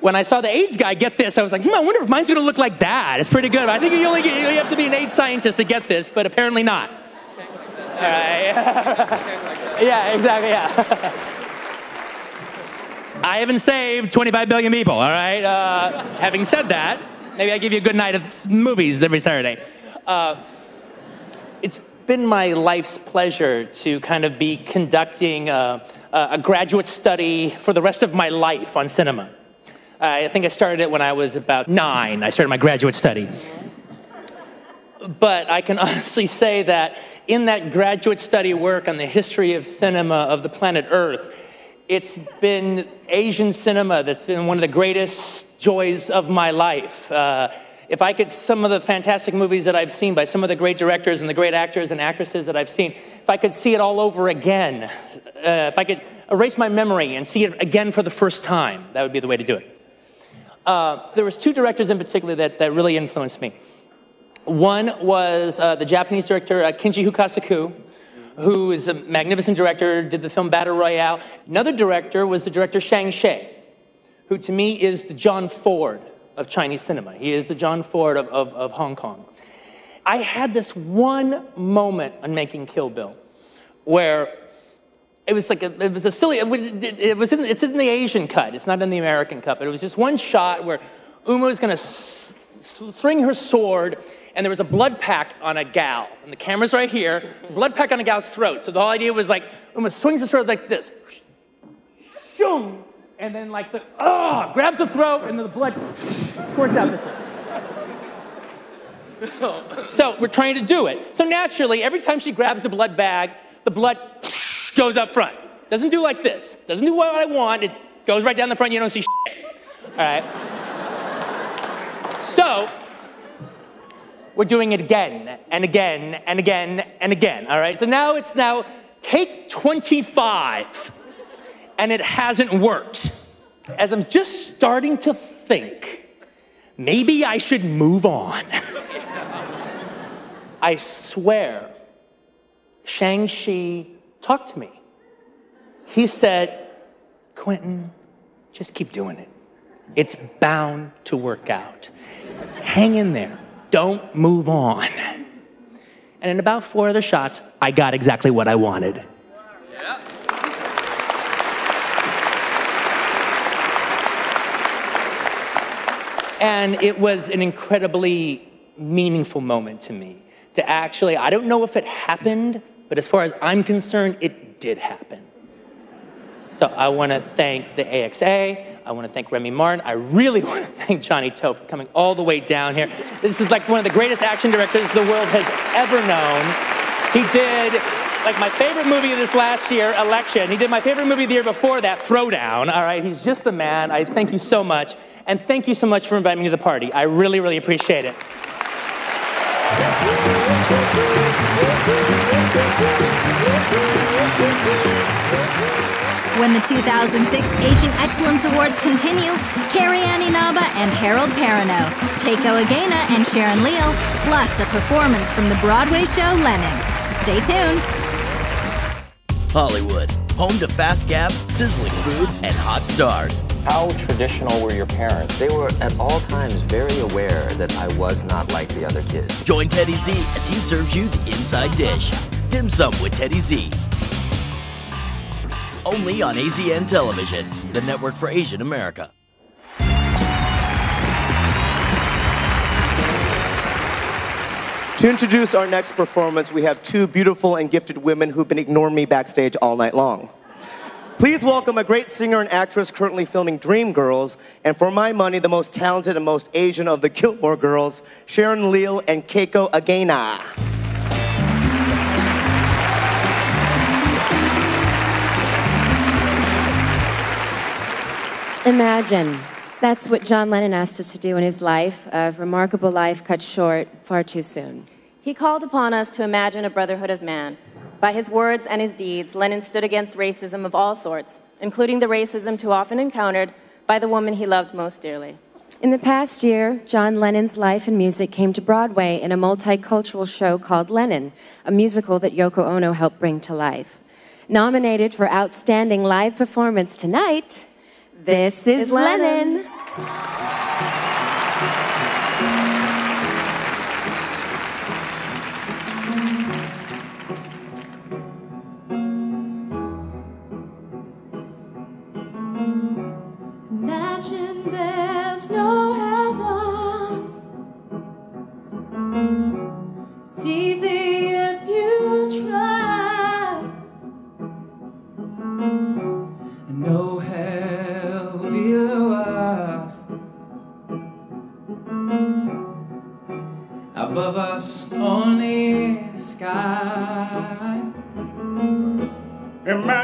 When I saw the AIDS guy get this, I was like, hmm, I wonder if mine's gonna look like that. It's pretty good. I think you only get, you have to be an AIDS scientist to get this, but apparently not. [laughs] All right. [laughs] yeah, exactly, yeah. [laughs] I haven't saved 25 billion people, all right? Uh, having said that, maybe I give you a good night of movies every Saturday. Uh, it's been my life's pleasure to kind of be conducting a, a graduate study for the rest of my life on cinema. I think I started it when I was about nine. I started my graduate study. But I can [laughs] honestly say that in that graduate study work on the history of cinema of the planet Earth, it's been Asian cinema that's been one of the greatest joys of my life. Uh, if I could, some of the fantastic movies that I've seen by some of the great directors and the great actors and actresses that I've seen, if I could see it all over again, uh, if I could erase my memory and see it again for the first time, that would be the way to do it. Uh, there was two directors in particular that, that really influenced me. One was uh, the Japanese director uh, Kinji Fukasaku, who is a magnificent director, did the film Battle Royale. Another director was the director Chang Cheh, who to me is the John Ford of Chinese cinema. He is the John Ford of, of, of Hong Kong. I had this one moment on making Kill Bill where it was like a, it was a silly it was, in, it's in the asian cut it's not in the american cut but it was just one shot where uma was going to s- swing her sword and there was a blood pack on a gal and the camera's right here blood pack on a gal's throat so the whole idea was like uma swings the sword like this Shoom! and then like the oh grabs the throat and then the blood squirts out this way [laughs] so we're trying to do it. So naturally, every time she grabs the blood bag, the blood goes up front. Doesn't do like this. Doesn't do what I want. It goes right down the front. You don't see shit. All right. So we're doing it again and again and again and again. All right. So now it's now take 25, and it hasn't worked. As I'm just starting to think, maybe I should move on. [laughs] I swear, Chang Cheh talked to me. He said, Quentin, just keep doing it. It's bound to work out. Hang in there. Don't move on. And in about four other shots, I got exactly what I wanted. And it was an incredibly meaningful moment to me to actually, I don't know if it happened, but as far as I'm concerned, it did happen. So I want to thank the AXA. I want to thank Remy Martin. I really [laughs] want to thank Johnnie To for coming all the way down here. This is like one of the greatest action directors the world has ever known. He did like my favorite movie of this last year, Election. He did my favorite movie of the year before that, Throwdown. All right, he's just the man. I thank you so much. And thank you so much for inviting me to the party. I really, really appreciate it. When the 2006 Asian Excellence Awards continue, Carrie Ann Inaba and Harold Perrineau, Keiko Agena and Sharon Leal, plus a performance from the Broadway show Lennon. Stay tuned. Hollywood, home to fast gab, sizzling food, and hot stars. How traditional were your parents? They were at all times very aware that I was not like the other kids. Join Teddy Z as he serves you the inside dish. Dim Sum with Teddy Z. Only on AZN Television, the network for Asian America. To introduce our next performance, we have two beautiful and gifted women who've been ignoring me backstage all night long. Please welcome a great singer and actress currently filming Dreamgirls, and for my money, the most talented and most Asian of the Gilmore Girls, Sharon Leal and Keiko Agena. Imagine. That's what John Lennon asked us to do in his life, a remarkable life cut short far too soon. He called upon us to imagine a brotherhood of man. By his words and his deeds, Lennon stood against racism of all sorts, including the racism too often encountered by the woman he loved most dearly. In the past year, John Lennon's life and music came to Broadway in a multicultural show called Lennon, a musical that Yoko Ono helped bring to life. Nominated for Outstanding Live Performance tonight, this is. Lennon. Imagine there's no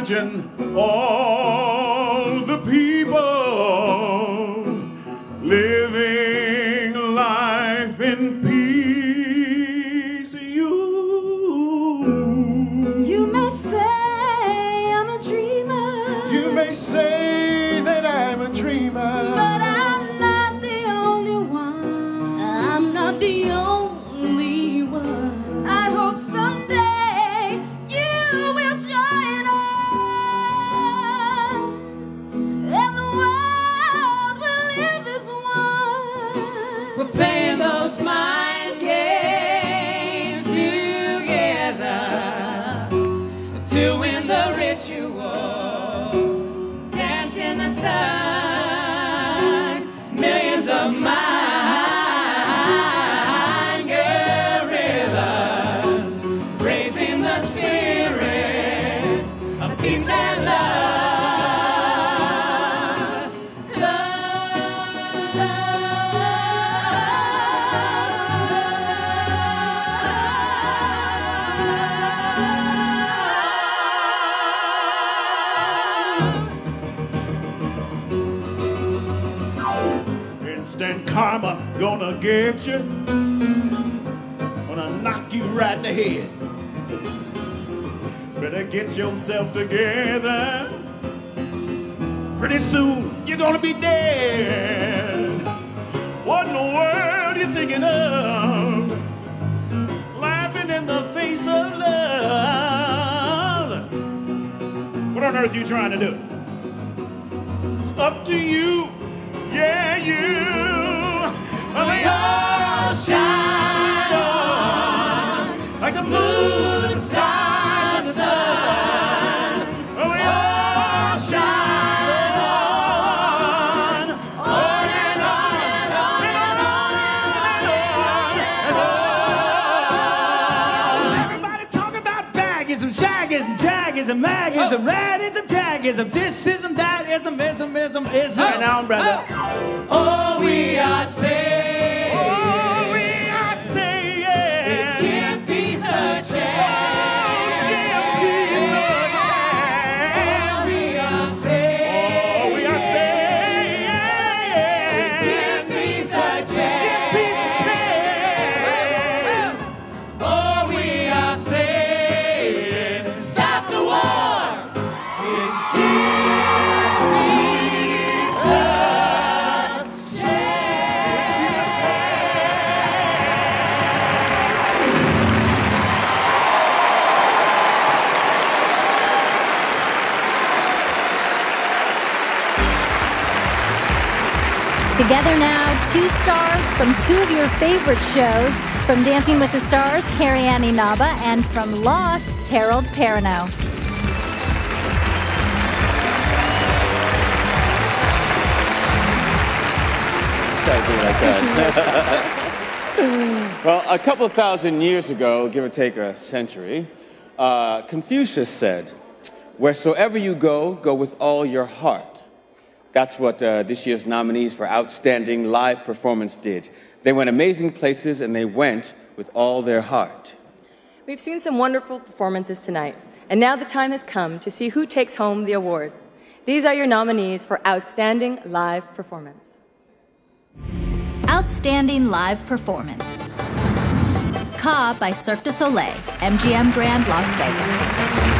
Imagine all gonna get you, gonna knock you right in the head. Better get yourself together. Pretty soon you're gonna be dead. What in the world you thinking of? Laughing in the face of love. What on earth are you trying to do? It's up to you. Yeah, you. We all shine on like the moon, stars, the sun. We all shine on, on and on and on and on and on. Everybody talk about baggism, shaggism, jaggism, maggism, radism, jaggism, thisism, thatism, ism, ism, ism. Right now, brother. Oh, we are saved. Two stars from two of your favorite shows from Dancing with the Stars, Carrie Ann Inaba, and from Lost, Harold Perrineau. [laughs] well, a couple thousand years ago, give or take a century, uh, Confucius said, Wheresoever you go, go with all your heart. That's what uh, this year's nominees for Outstanding Live Performance did. They went amazing places and they went with all their heart. We've seen some wonderful performances tonight, and now the time has come to see who takes home the award. These are your nominees for Outstanding Live Performance. Outstanding Live Performance. Ka by Cirque du Soleil, MGM Grand, Las Vegas.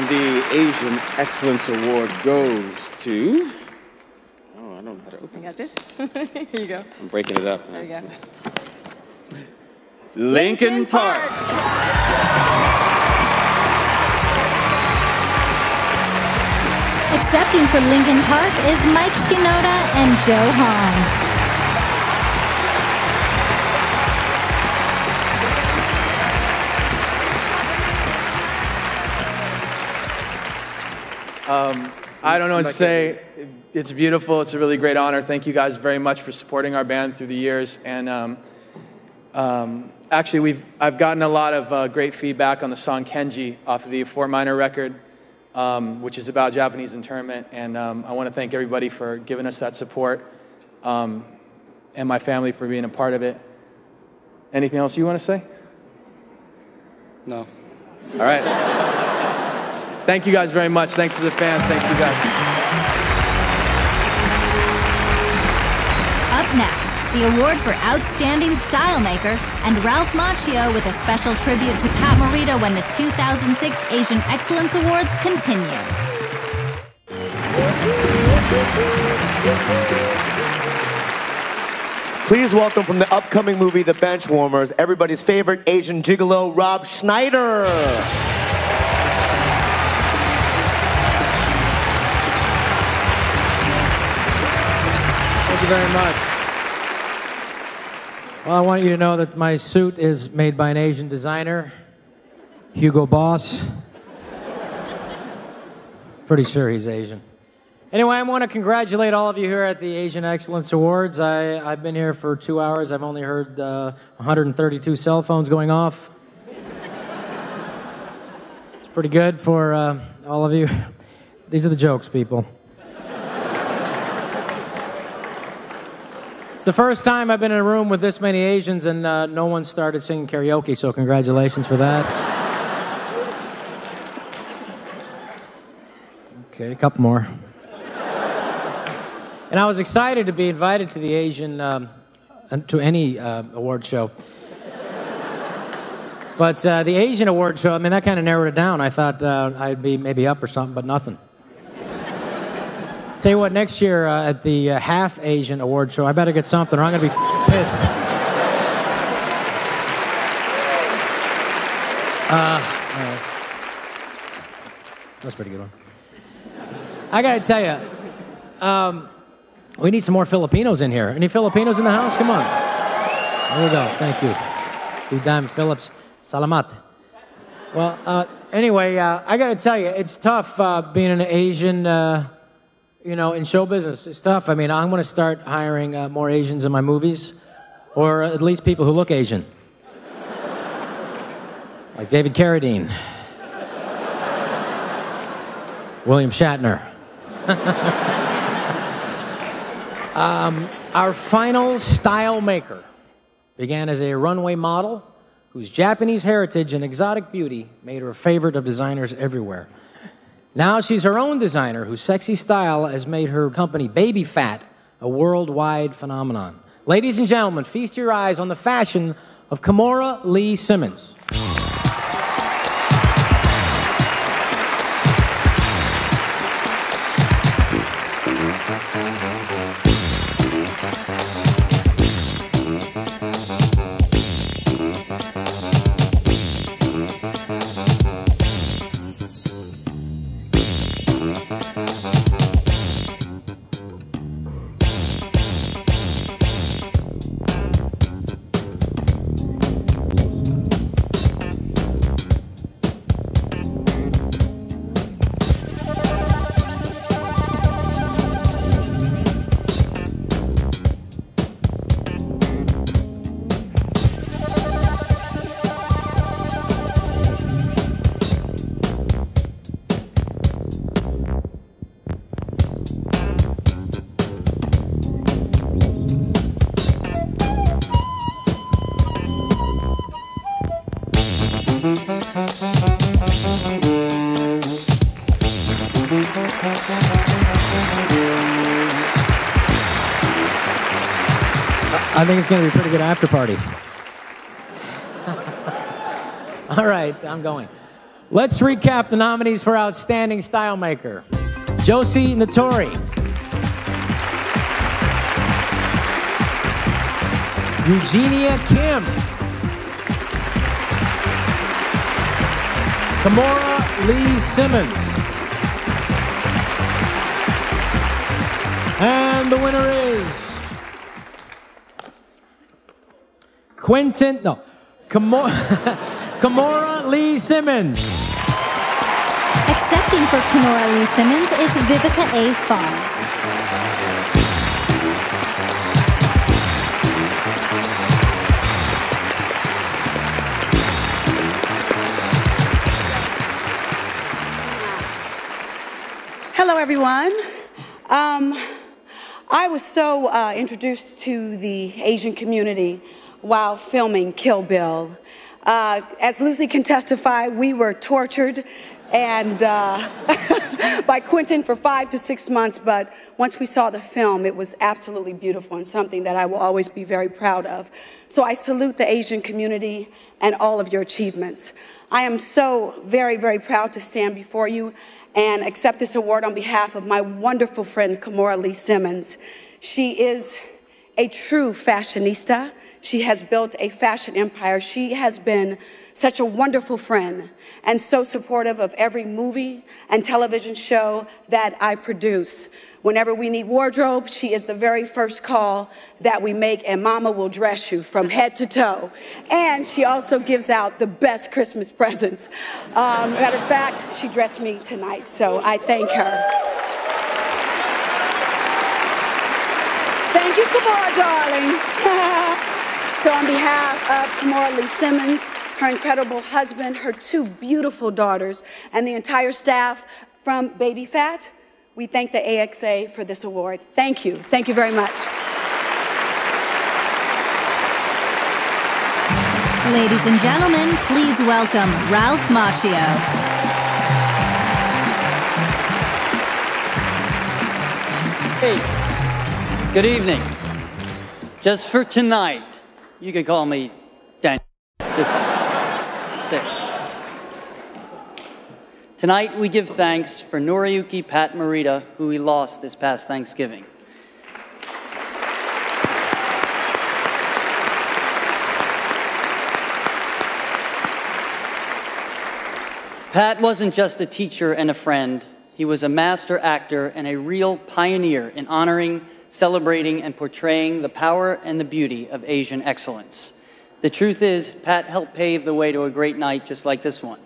And the Asian Excellence Award goes to. Oh, I don't know how to open I got this. [laughs] Here you go. I'm breaking it up. There you go. Linkin Park. Accepting for Linkin Park is Mike Shinoda and Joe Hahn. Um, I don't know what to say. It's beautiful. It's a really great honor. Thank you guys very much for supporting our band through the years. And um, um, actually, we've I've gotten a lot of uh, great feedback on the song Kenji off of the Fort Minor record, um, which is about Japanese internment. And um, I want to thank everybody for giving us that support, um, and my family for being a part of it. Anything else you want to say? No. All right. Thank you guys very much. Thanks to the fans. Thank you guys. Up next, the award for Outstanding Style Maker and Ralph Macchio with a special tribute to Pat Morita when the 2006 Asian Excellence Awards continue. Please welcome from the upcoming movie The Benchwarmers, everybody's favorite Asian gigolo, Rob Schneider. Thank you very much. Well, I want you to know that my suit is made by an Asian designer, Hugo Boss. Pretty sure he's Asian. Anyway, I want to congratulate all of you here at the Asian Excellence Awards. I, I've been here for two hours. I've only heard uh, 132 cell phones going off. It's pretty good for uh, all of you. These are the jokes, people. The first time I've been in a room with this many Asians and uh, no one started singing karaoke, so congratulations for that. Okay, a couple more. And I was excited to be invited to the Asian, um, uh, to any uh, award show. But uh, the Asian award show, I mean, that kind of narrowed it down. I thought uh, I'd be maybe up for something, but nothing. Tell you what, next year uh, at the uh, half Asian award show, I better get something or I'm going to be f- pissed. Uh. That's a pretty good one. I got to tell you, um, we need some more Filipinos in here. Any Filipinos in the house? Come on. There we go. Thank you. Udam Phillips. Salamat. Well, uh, anyway, uh, I got to tell you, it's tough uh, being an Asian, you know, in show business. It's tough. I mean, I'm going to start hiring uh, more Asians in my movies, or at least people who look Asian. [laughs] like David Carradine, [laughs] William Shatner. [laughs] um, our final style maker began as a runway model whose Japanese heritage and exotic beauty made her a favorite of designers everywhere. Now she's her own designer, whose sexy style has made her company Baby Phat a worldwide phenomenon. Ladies and gentlemen, feast your eyes on the fashion of Kimora Lee Simmons. Think it's going to be a pretty good after party. [laughs] All right, I'm going. Let's recap the nominees for Outstanding Style Maker Josie Natori, Eugenia Kim, Kimora Lee Simmons, and the winner is Quentin, no, Kimora, [laughs] Kimora Lee Simmons. Accepting for Kimora Lee Simmons is Vivica A. Fox. Hello, everyone. Um, I was so uh, introduced to the Asian community while filming Kill Bill. Uh, as Lucy can testify, we were tortured and uh, [laughs] by Quentin for five to six months, but once we saw the film, it was absolutely beautiful and something that I will always be very proud of. So I salute the Asian community and all of your achievements. I am so very, very proud to stand before you and accept this award on behalf of my wonderful friend, Kimora Lee Simmons. She is a true fashionista. She has built a fashion empire. She has been such a wonderful friend and so supportive of every movie and television show that I produce. Whenever we need wardrobe, she is the very first call that we make, and Mama will dress you from head to toe. And she also gives out the best Christmas presents. Um, matter of fact, she dressed me tonight, so I thank her. Thank you, Kimora, darling. [laughs] so, on behalf of Kimora Lee Simmons, her incredible husband, her two beautiful daughters, and the entire staff from Baby Phat, we thank the AXA for this award. Thank you. Thank you very much. Ladies and gentlemen, please welcome Ralph Macchio. Hey, good evening. Just for tonight, you can call me Dan. Tonight, we give thanks for Noriyuki Pat Morita, who we lost this past Thanksgiving. Pat wasn't just a teacher and a friend, he was a master actor and a real pioneer in honoring, celebrating, and portraying the power and the beauty of Asian excellence. The truth is, Pat helped pave the way to a great night just like this one.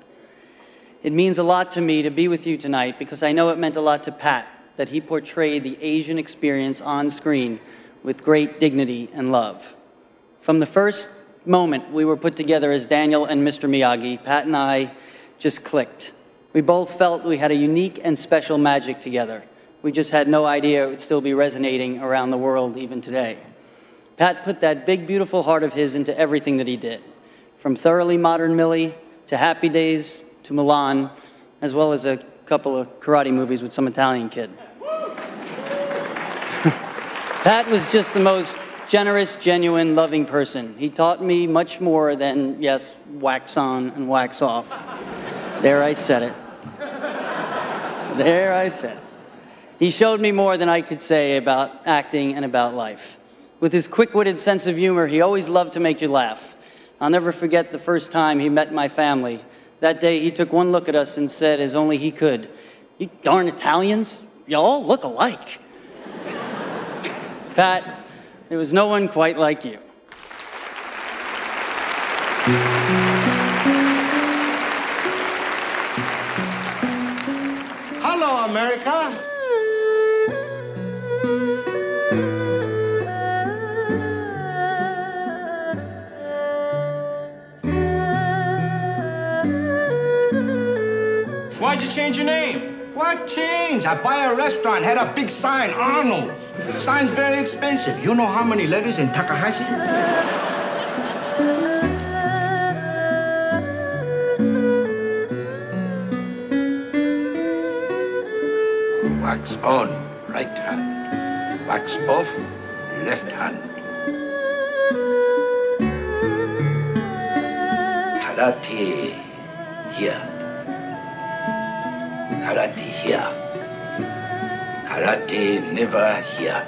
It means a lot to me to be with you tonight because I know it meant a lot to Pat that he portrayed the Asian experience on screen with great dignity and love. From the first moment we were put together as Daniel and Mr. Miyagi, Pat and I just clicked. We both felt we had a unique and special magic together. We just had no idea it would still be resonating around the world even today. Pat put that big, beautiful heart of his into everything that he did, from Thoroughly Modern Millie to Happy Days to Mulan, as well as a couple of karate movies with some Italian kid. [laughs] Pat was just the most generous, genuine, loving person. He taught me much more than, yes, wax on and wax off. There I said it. There I said it. He showed me more than I could say about acting and about life. With his quick witted sense of humor, he always loved to make you laugh. I'll never forget the first time he met my family. That day, he took one look at us and said, as only he could, You darn Italians, you all look alike. [laughs] Pat, there was no one quite like you. Hello, America. Why'd you change your name? What change? I buy a restaurant, had a big sign, Arnold. Sign's very expensive. You know how many letters in Takahashi? Wax on, right hand. Wax off, left hand. Karate, here. Karate here. Karate never here.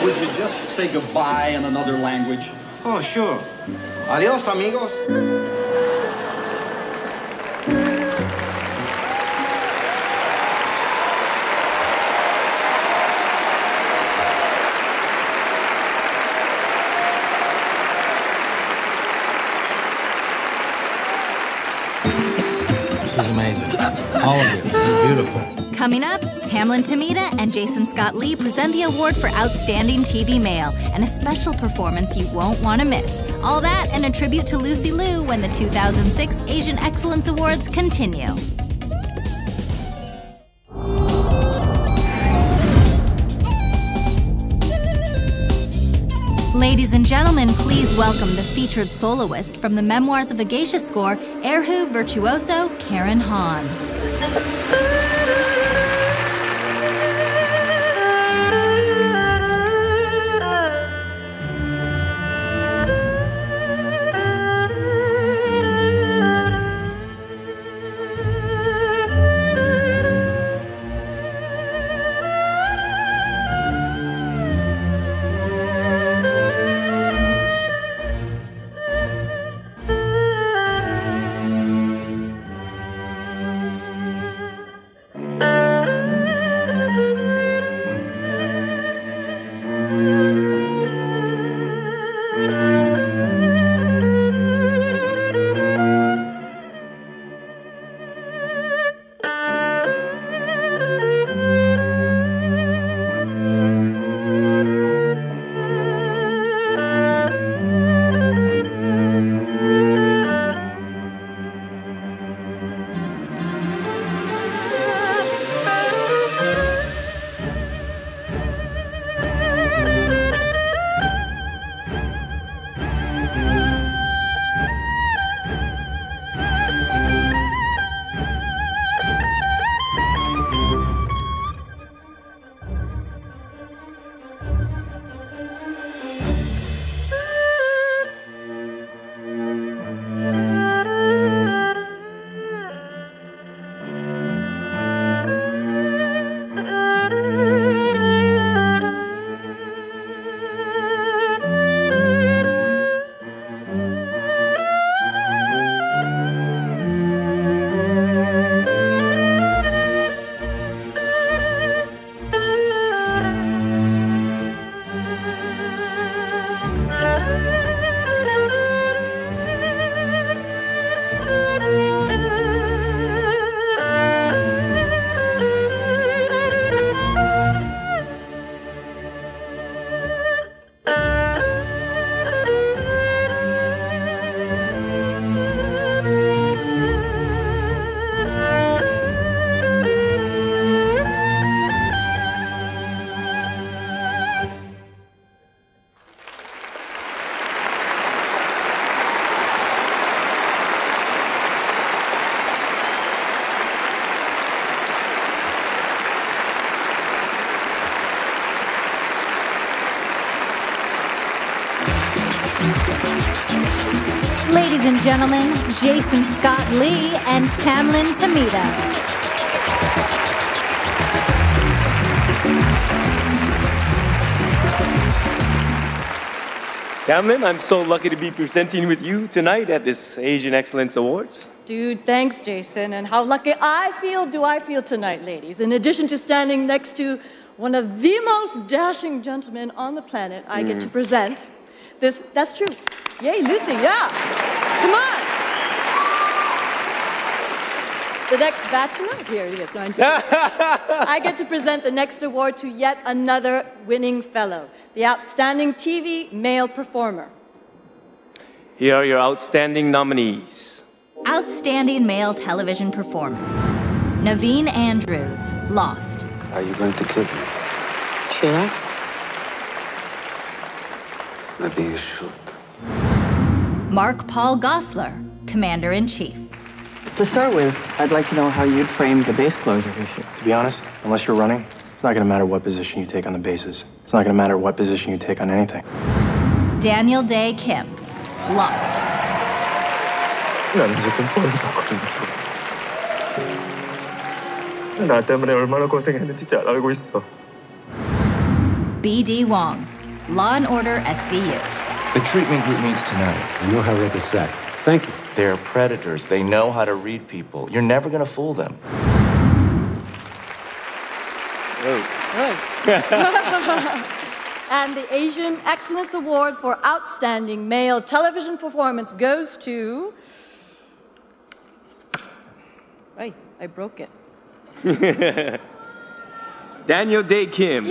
Would you just say goodbye in another language? Oh, sure. Adios, amigos. Coming up, Tamlyn Tomita and Jason Scott Lee present the award for Outstanding TV Male and a special performance you won't want to miss. All that and a tribute to Lucy Liu when the 2006 Asian Excellence Awards continue. Ladies and gentlemen, please welcome the featured soloist from the Memoirs of a Geisha score, Erhu virtuoso Karen Han. And gentlemen, Jason Scott Lee and Tamlyn Tomita. Tamlyn, I'm so lucky to be presenting with you tonight at this Asian Excellence Awards. Dude, thanks, Jason. And how lucky I feel do I feel tonight, ladies. In addition to standing next to one of the most dashing gentlemen on the planet, I get to Mm. present this. That's true. Yay, Lucy, yeah. Come on. The next bachelor? Here it is. No, I'm just. I get to present the next award to yet another winning fellow, the Outstanding TV Male Performer. Here are your outstanding nominees. Outstanding Male Television Performance. Naveen Andrews, Lost. Are you going to kill me? Sure. Maybe you should I? Mark Paul Gosselaar, Commander in Chief. To start with, I'd like to know how you'd frame the base closure issue. To be honest, unless you're running, it's not going to matter what position you take on the bases. It's not going to matter what position you take on anything. Daniel Dae Kim, Lost. BD Wong, Law and Order SVU. The treatment group meets tonight. You know how Rick is set. Thank you. They're predators. They know how to read people. You're never going to fool them. [laughs] and the Asian Excellence Award for Outstanding Male Television Performance goes to. Right, I broke it. [laughs] Daniel Dae Kim.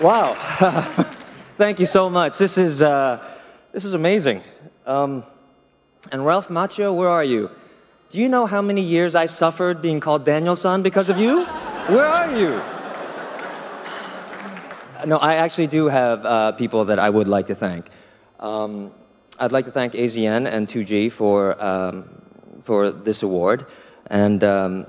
Wow. [laughs] Thank you so much. This is, uh, this is amazing. Um, and Ralph Macchio, where are you? Do you know how many years I suffered being called Daniel-san because of you? Where are you? [sighs] No, I actually do have uh, people that I would like to thank. Um, I'd like to thank AZN and 2G for, um, for this award. And um,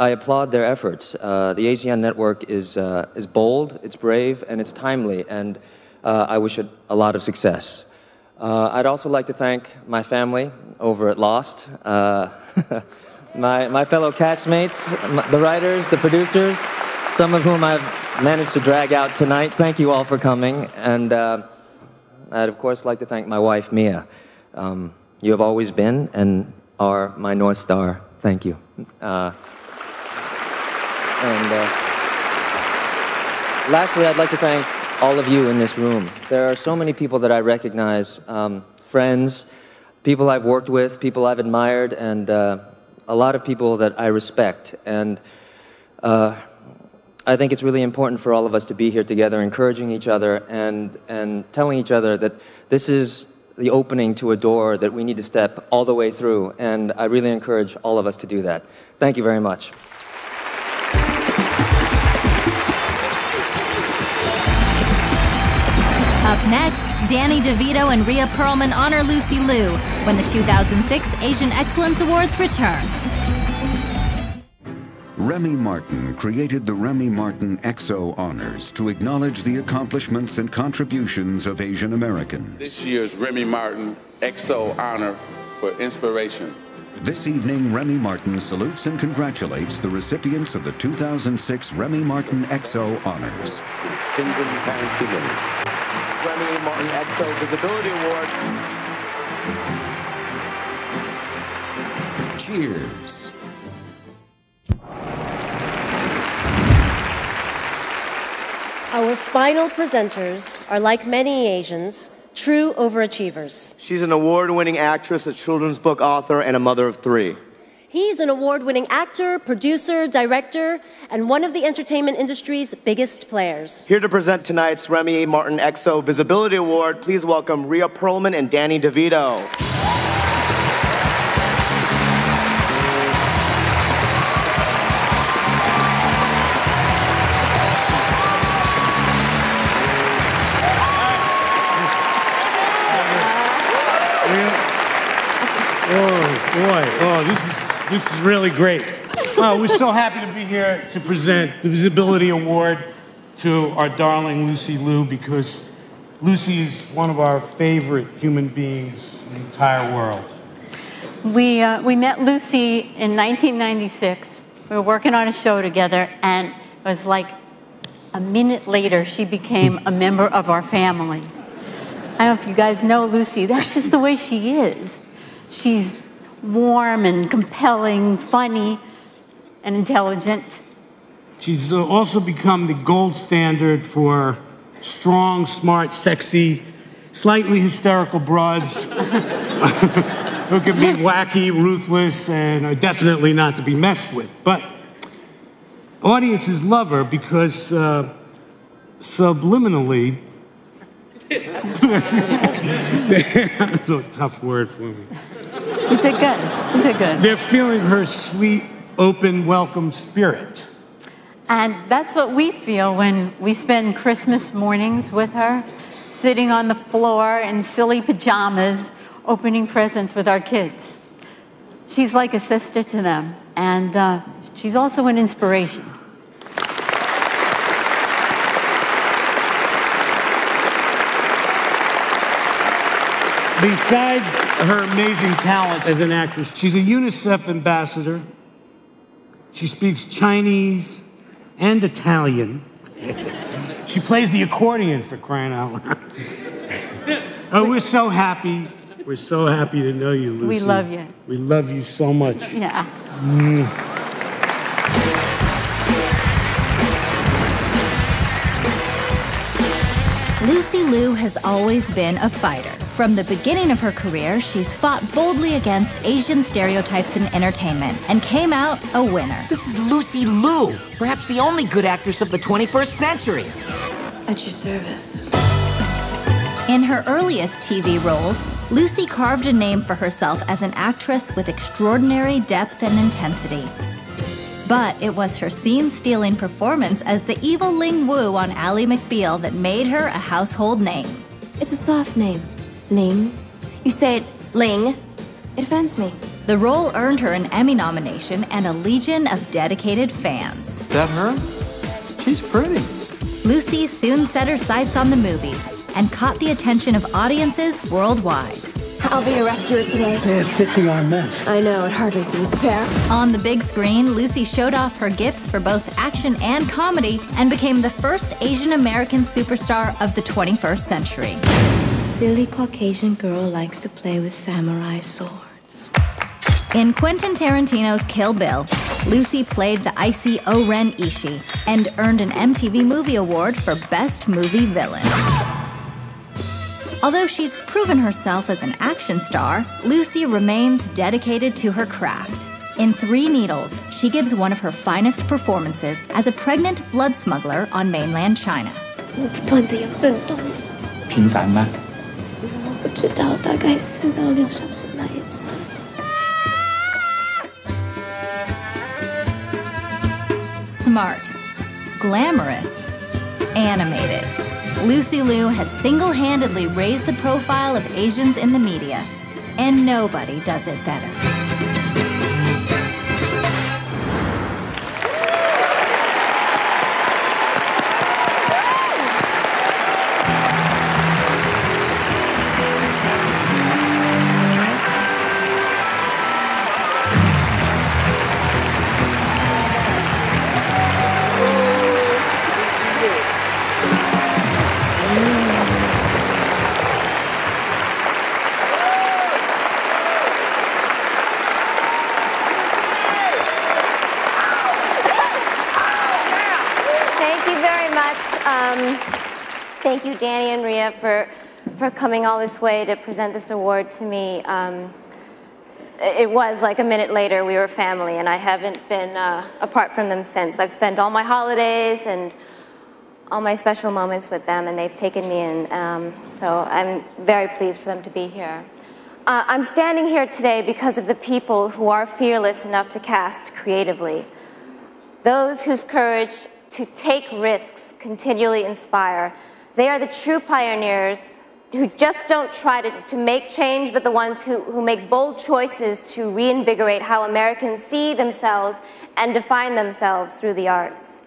I applaud their efforts. Uh, the ASEAN network is, uh, is bold, it's brave, and it's timely, and uh, I wish it a lot of success. Uh, I'd also like to thank my family over at Lost, uh, [laughs] my, my fellow castmates, the writers, the producers, some of whom I've managed to drag out tonight. Thank you all for coming. And uh, I'd, of course, like to thank my wife, Mia. Um, you have always been and are my North Star. Thank you. And uh, lastly, I'd like to thank all of you in this room. There are so many people that I recognize um, friends, people I've worked with, people I've admired, and uh, a lot of people that I respect. And uh, I think it's really important for all of us to be here together, encouraging each other and, and telling each other that this is the opening to a door that we need to step all the way through. And I really encourage all of us to do that. Thank you very much. Up next, Danny DeVito and Rhea Perlman honor Lucy Liu when the 2006 Asian Excellence Awards return. Remy Martin created the Remy Martin XO Honors to acknowledge the accomplishments and contributions of Asian Americans. This year's Remy Martin XO Honor for Inspiration. This evening, Remy Martin salutes and congratulates the recipients of the 2006 Remy Martin XO Honors. Remy Martin XO Visibility Award. Cheers. Our final presenters are, like many Asians, true overachievers. She's an award winning actress, a children's book author, and a mother of three. He's an award winning actor, producer, director, and one of the entertainment industry's biggest players. Here to present tonight's Remy Martin XO Visibility Award, please welcome Rhea Perlman and Danny DeVito. Oh boy! Oh, this is this is really great. Oh, we're so happy to be here to present the Visibility Award to our darling Lucy Liu because Lucy is one of our favorite human beings in the entire world. We, uh, we met Lucy in 1996. We were working on a show together, and it was like a minute later, she became a member of our family. I don't know if you guys know Lucy, that's just the way she is. She's warm and compelling, funny, and intelligent. She's uh, also become the gold standard for strong, smart, sexy, slightly hysterical broads [laughs] who can be wacky, ruthless, and are definitely not to be messed with. But audiences love her because uh, subliminally, [laughs] that's a tough word for me. You did good. You did good. They're feeling her sweet, open, welcome spirit. And that's what we feel when we spend Christmas mornings with her, sitting on the floor in silly pajamas, opening presents with our kids. She's like a sister to them, and uh, she's also an inspiration. Besides her amazing talent as an actress, she's a UNICEF ambassador. She speaks Chinese and Italian. she plays the accordion for crying out loud. [laughs] oh, we're so happy. We're so happy to know you, Lucy. We love you. We love you so much. Yeah. Mm. Lucy Liu has always been a fighter. From the beginning of her career, she's fought boldly against Asian stereotypes in entertainment and came out a winner. This is Lucy Liu, perhaps the only good actress of the 21st century. At your service. In her earliest TV roles, Lucy carved a name for herself as an actress with extraordinary depth and intensity. But it was her scene stealing performance as the evil Ling Woo on Ally McBeal that made her a household name. It's a soft name. Ling. You say it Ling. It offends me. The role earned her an Emmy nomination and a legion of dedicated fans. Is that her? She's pretty. Lucy soon set her sights on the movies and caught the attention of audiences worldwide. I'll be a rescuer today. They have 50 armed men. I know, it hardly seems fair. On the big screen, Lucy showed off her gifts for both action and comedy and became the first Asian American superstar of the 21st century Silly Caucasian girl likes to play with samurai swords. In Quentin Tarantino's Kill Bill, Lucy played the icy O-Ren Ishii and earned an MTV Movie Award for Best Movie Villain. Although she's proven herself as an action star, Lucy remains dedicated to her craft. In Three Needles, she gives one of her finest performances as a pregnant blood smuggler on mainland China. 那个段 子有震动的，频繁吗？不知道大概四到六小时那一次。 Smart, glamorous, animated. Lucy Liu has single handedly raised the profile of Asians in the media, and nobody does it better. Thank you, Danny and Rhea, for, for coming all this way to present this award to me. Um, it was like a minute later, we were family, and I haven't been uh, apart from them since. I've spent all my holidays and all my special moments with them, and they've taken me in. Um, so I'm very pleased for them to be here. Uh, I'm standing here today because of the people who are fearless enough to cast creatively. Those whose courage to take risks continually inspire. They are the true pioneers who just don't try to, to make change, but the ones who, who make bold choices to reinvigorate how Americans see themselves and define themselves through the arts.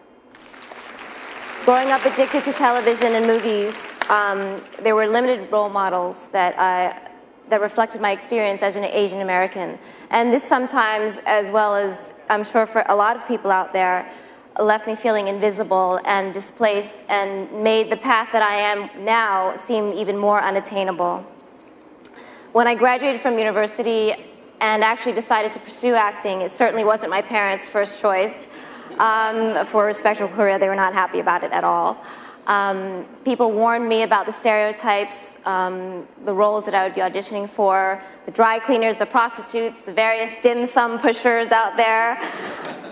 Growing up addicted to television and movies, um, there were limited role models that, I, that reflected my experience as an Asian American. And this sometimes, as well as I'm sure for a lot of people out there, left me feeling invisible and displaced and made the path that I am now seem even more unattainable. When I graduated from university and actually decided to pursue acting, it certainly wasn't my parents' first choice. Um, for a respectable career, they were not happy about it at all. Um, people warned me about the stereotypes, um, the roles that I would be auditioning for, the dry cleaners, the prostitutes, the various dim sum pushers out there.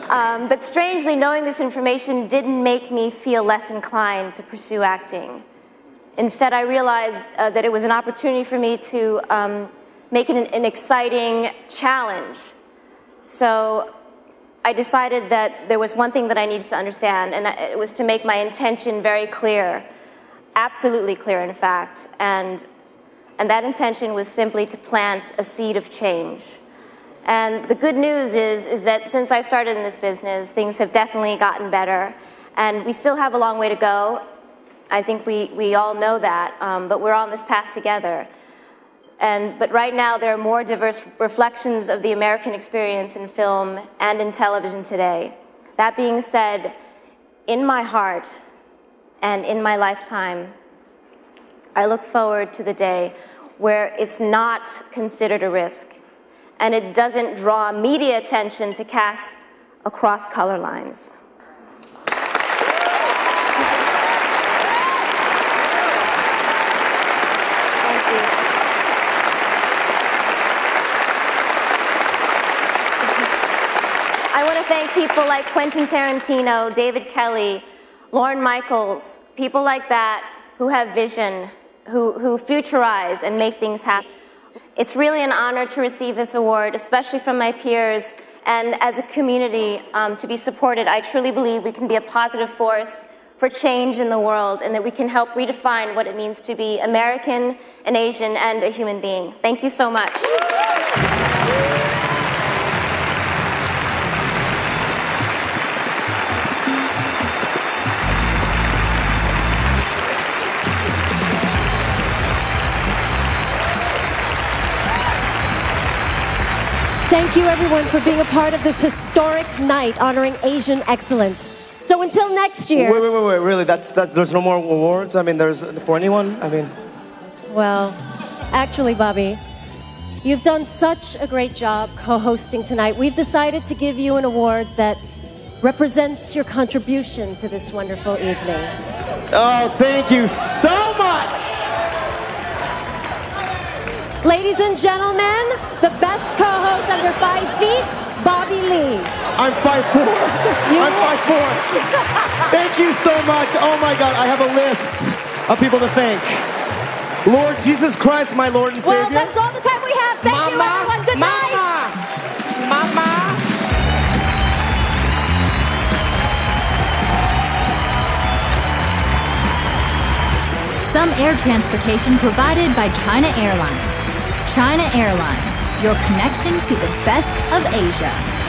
Um, but strangely, knowing this information didn't make me feel less inclined to pursue acting. Instead, I realized uh, that it was an opportunity for me to um, make it an, an exciting challenge. So I decided that there was one thing that I needed to understand, and it was to make my intention very clear, absolutely clear, in fact. And, and that intention was simply to plant a seed of change. And the good news is, is that since I've started in this business, things have definitely gotten better. And we still have a long way to go. I think we, we all know that, um, but we're on this path together. And, but right now, there are more diverse reflections of the American experience in film and in television today. That being said, in my heart and in my lifetime, I look forward to the day where it's not considered a risk and it doesn't draw media attention to cast across color lines. People like Quentin Tarantino, David Kelley, Lorne Michaels, people like that who have vision, who, who futurize and make things happen. It's really an honor to receive this award, especially from my peers and as a community um, to be supported. I truly believe we can be a positive force for change in the world and that we can help redefine what it means to be American, an Asian, and a human being. Thank you so much. Thank you, everyone, for being a part of this historic night honoring Asian excellence. So until next year. Wait, wait, wait, wait. Really? That's that. There's no more awards. I mean, there's for anyone. I mean, Well, actually, Bobby, you've done such a great job co hosting tonight. We've decided to give you an award that represents your contribution to this wonderful evening. oh, thank you so much. Ladies and gentlemen, the best co host under five feet, Bobby Lee. I'm five four. I'm five four. thank you so much. Oh my God, I have a list of people to thank. Lord Jesus Christ, my Lord and Savior. Well, Savior. that's all the time we have. Thank you, everyone. Good night. Mama. Some air transportation provided by China Airlines. China Airlines, your connection to the best of Asia.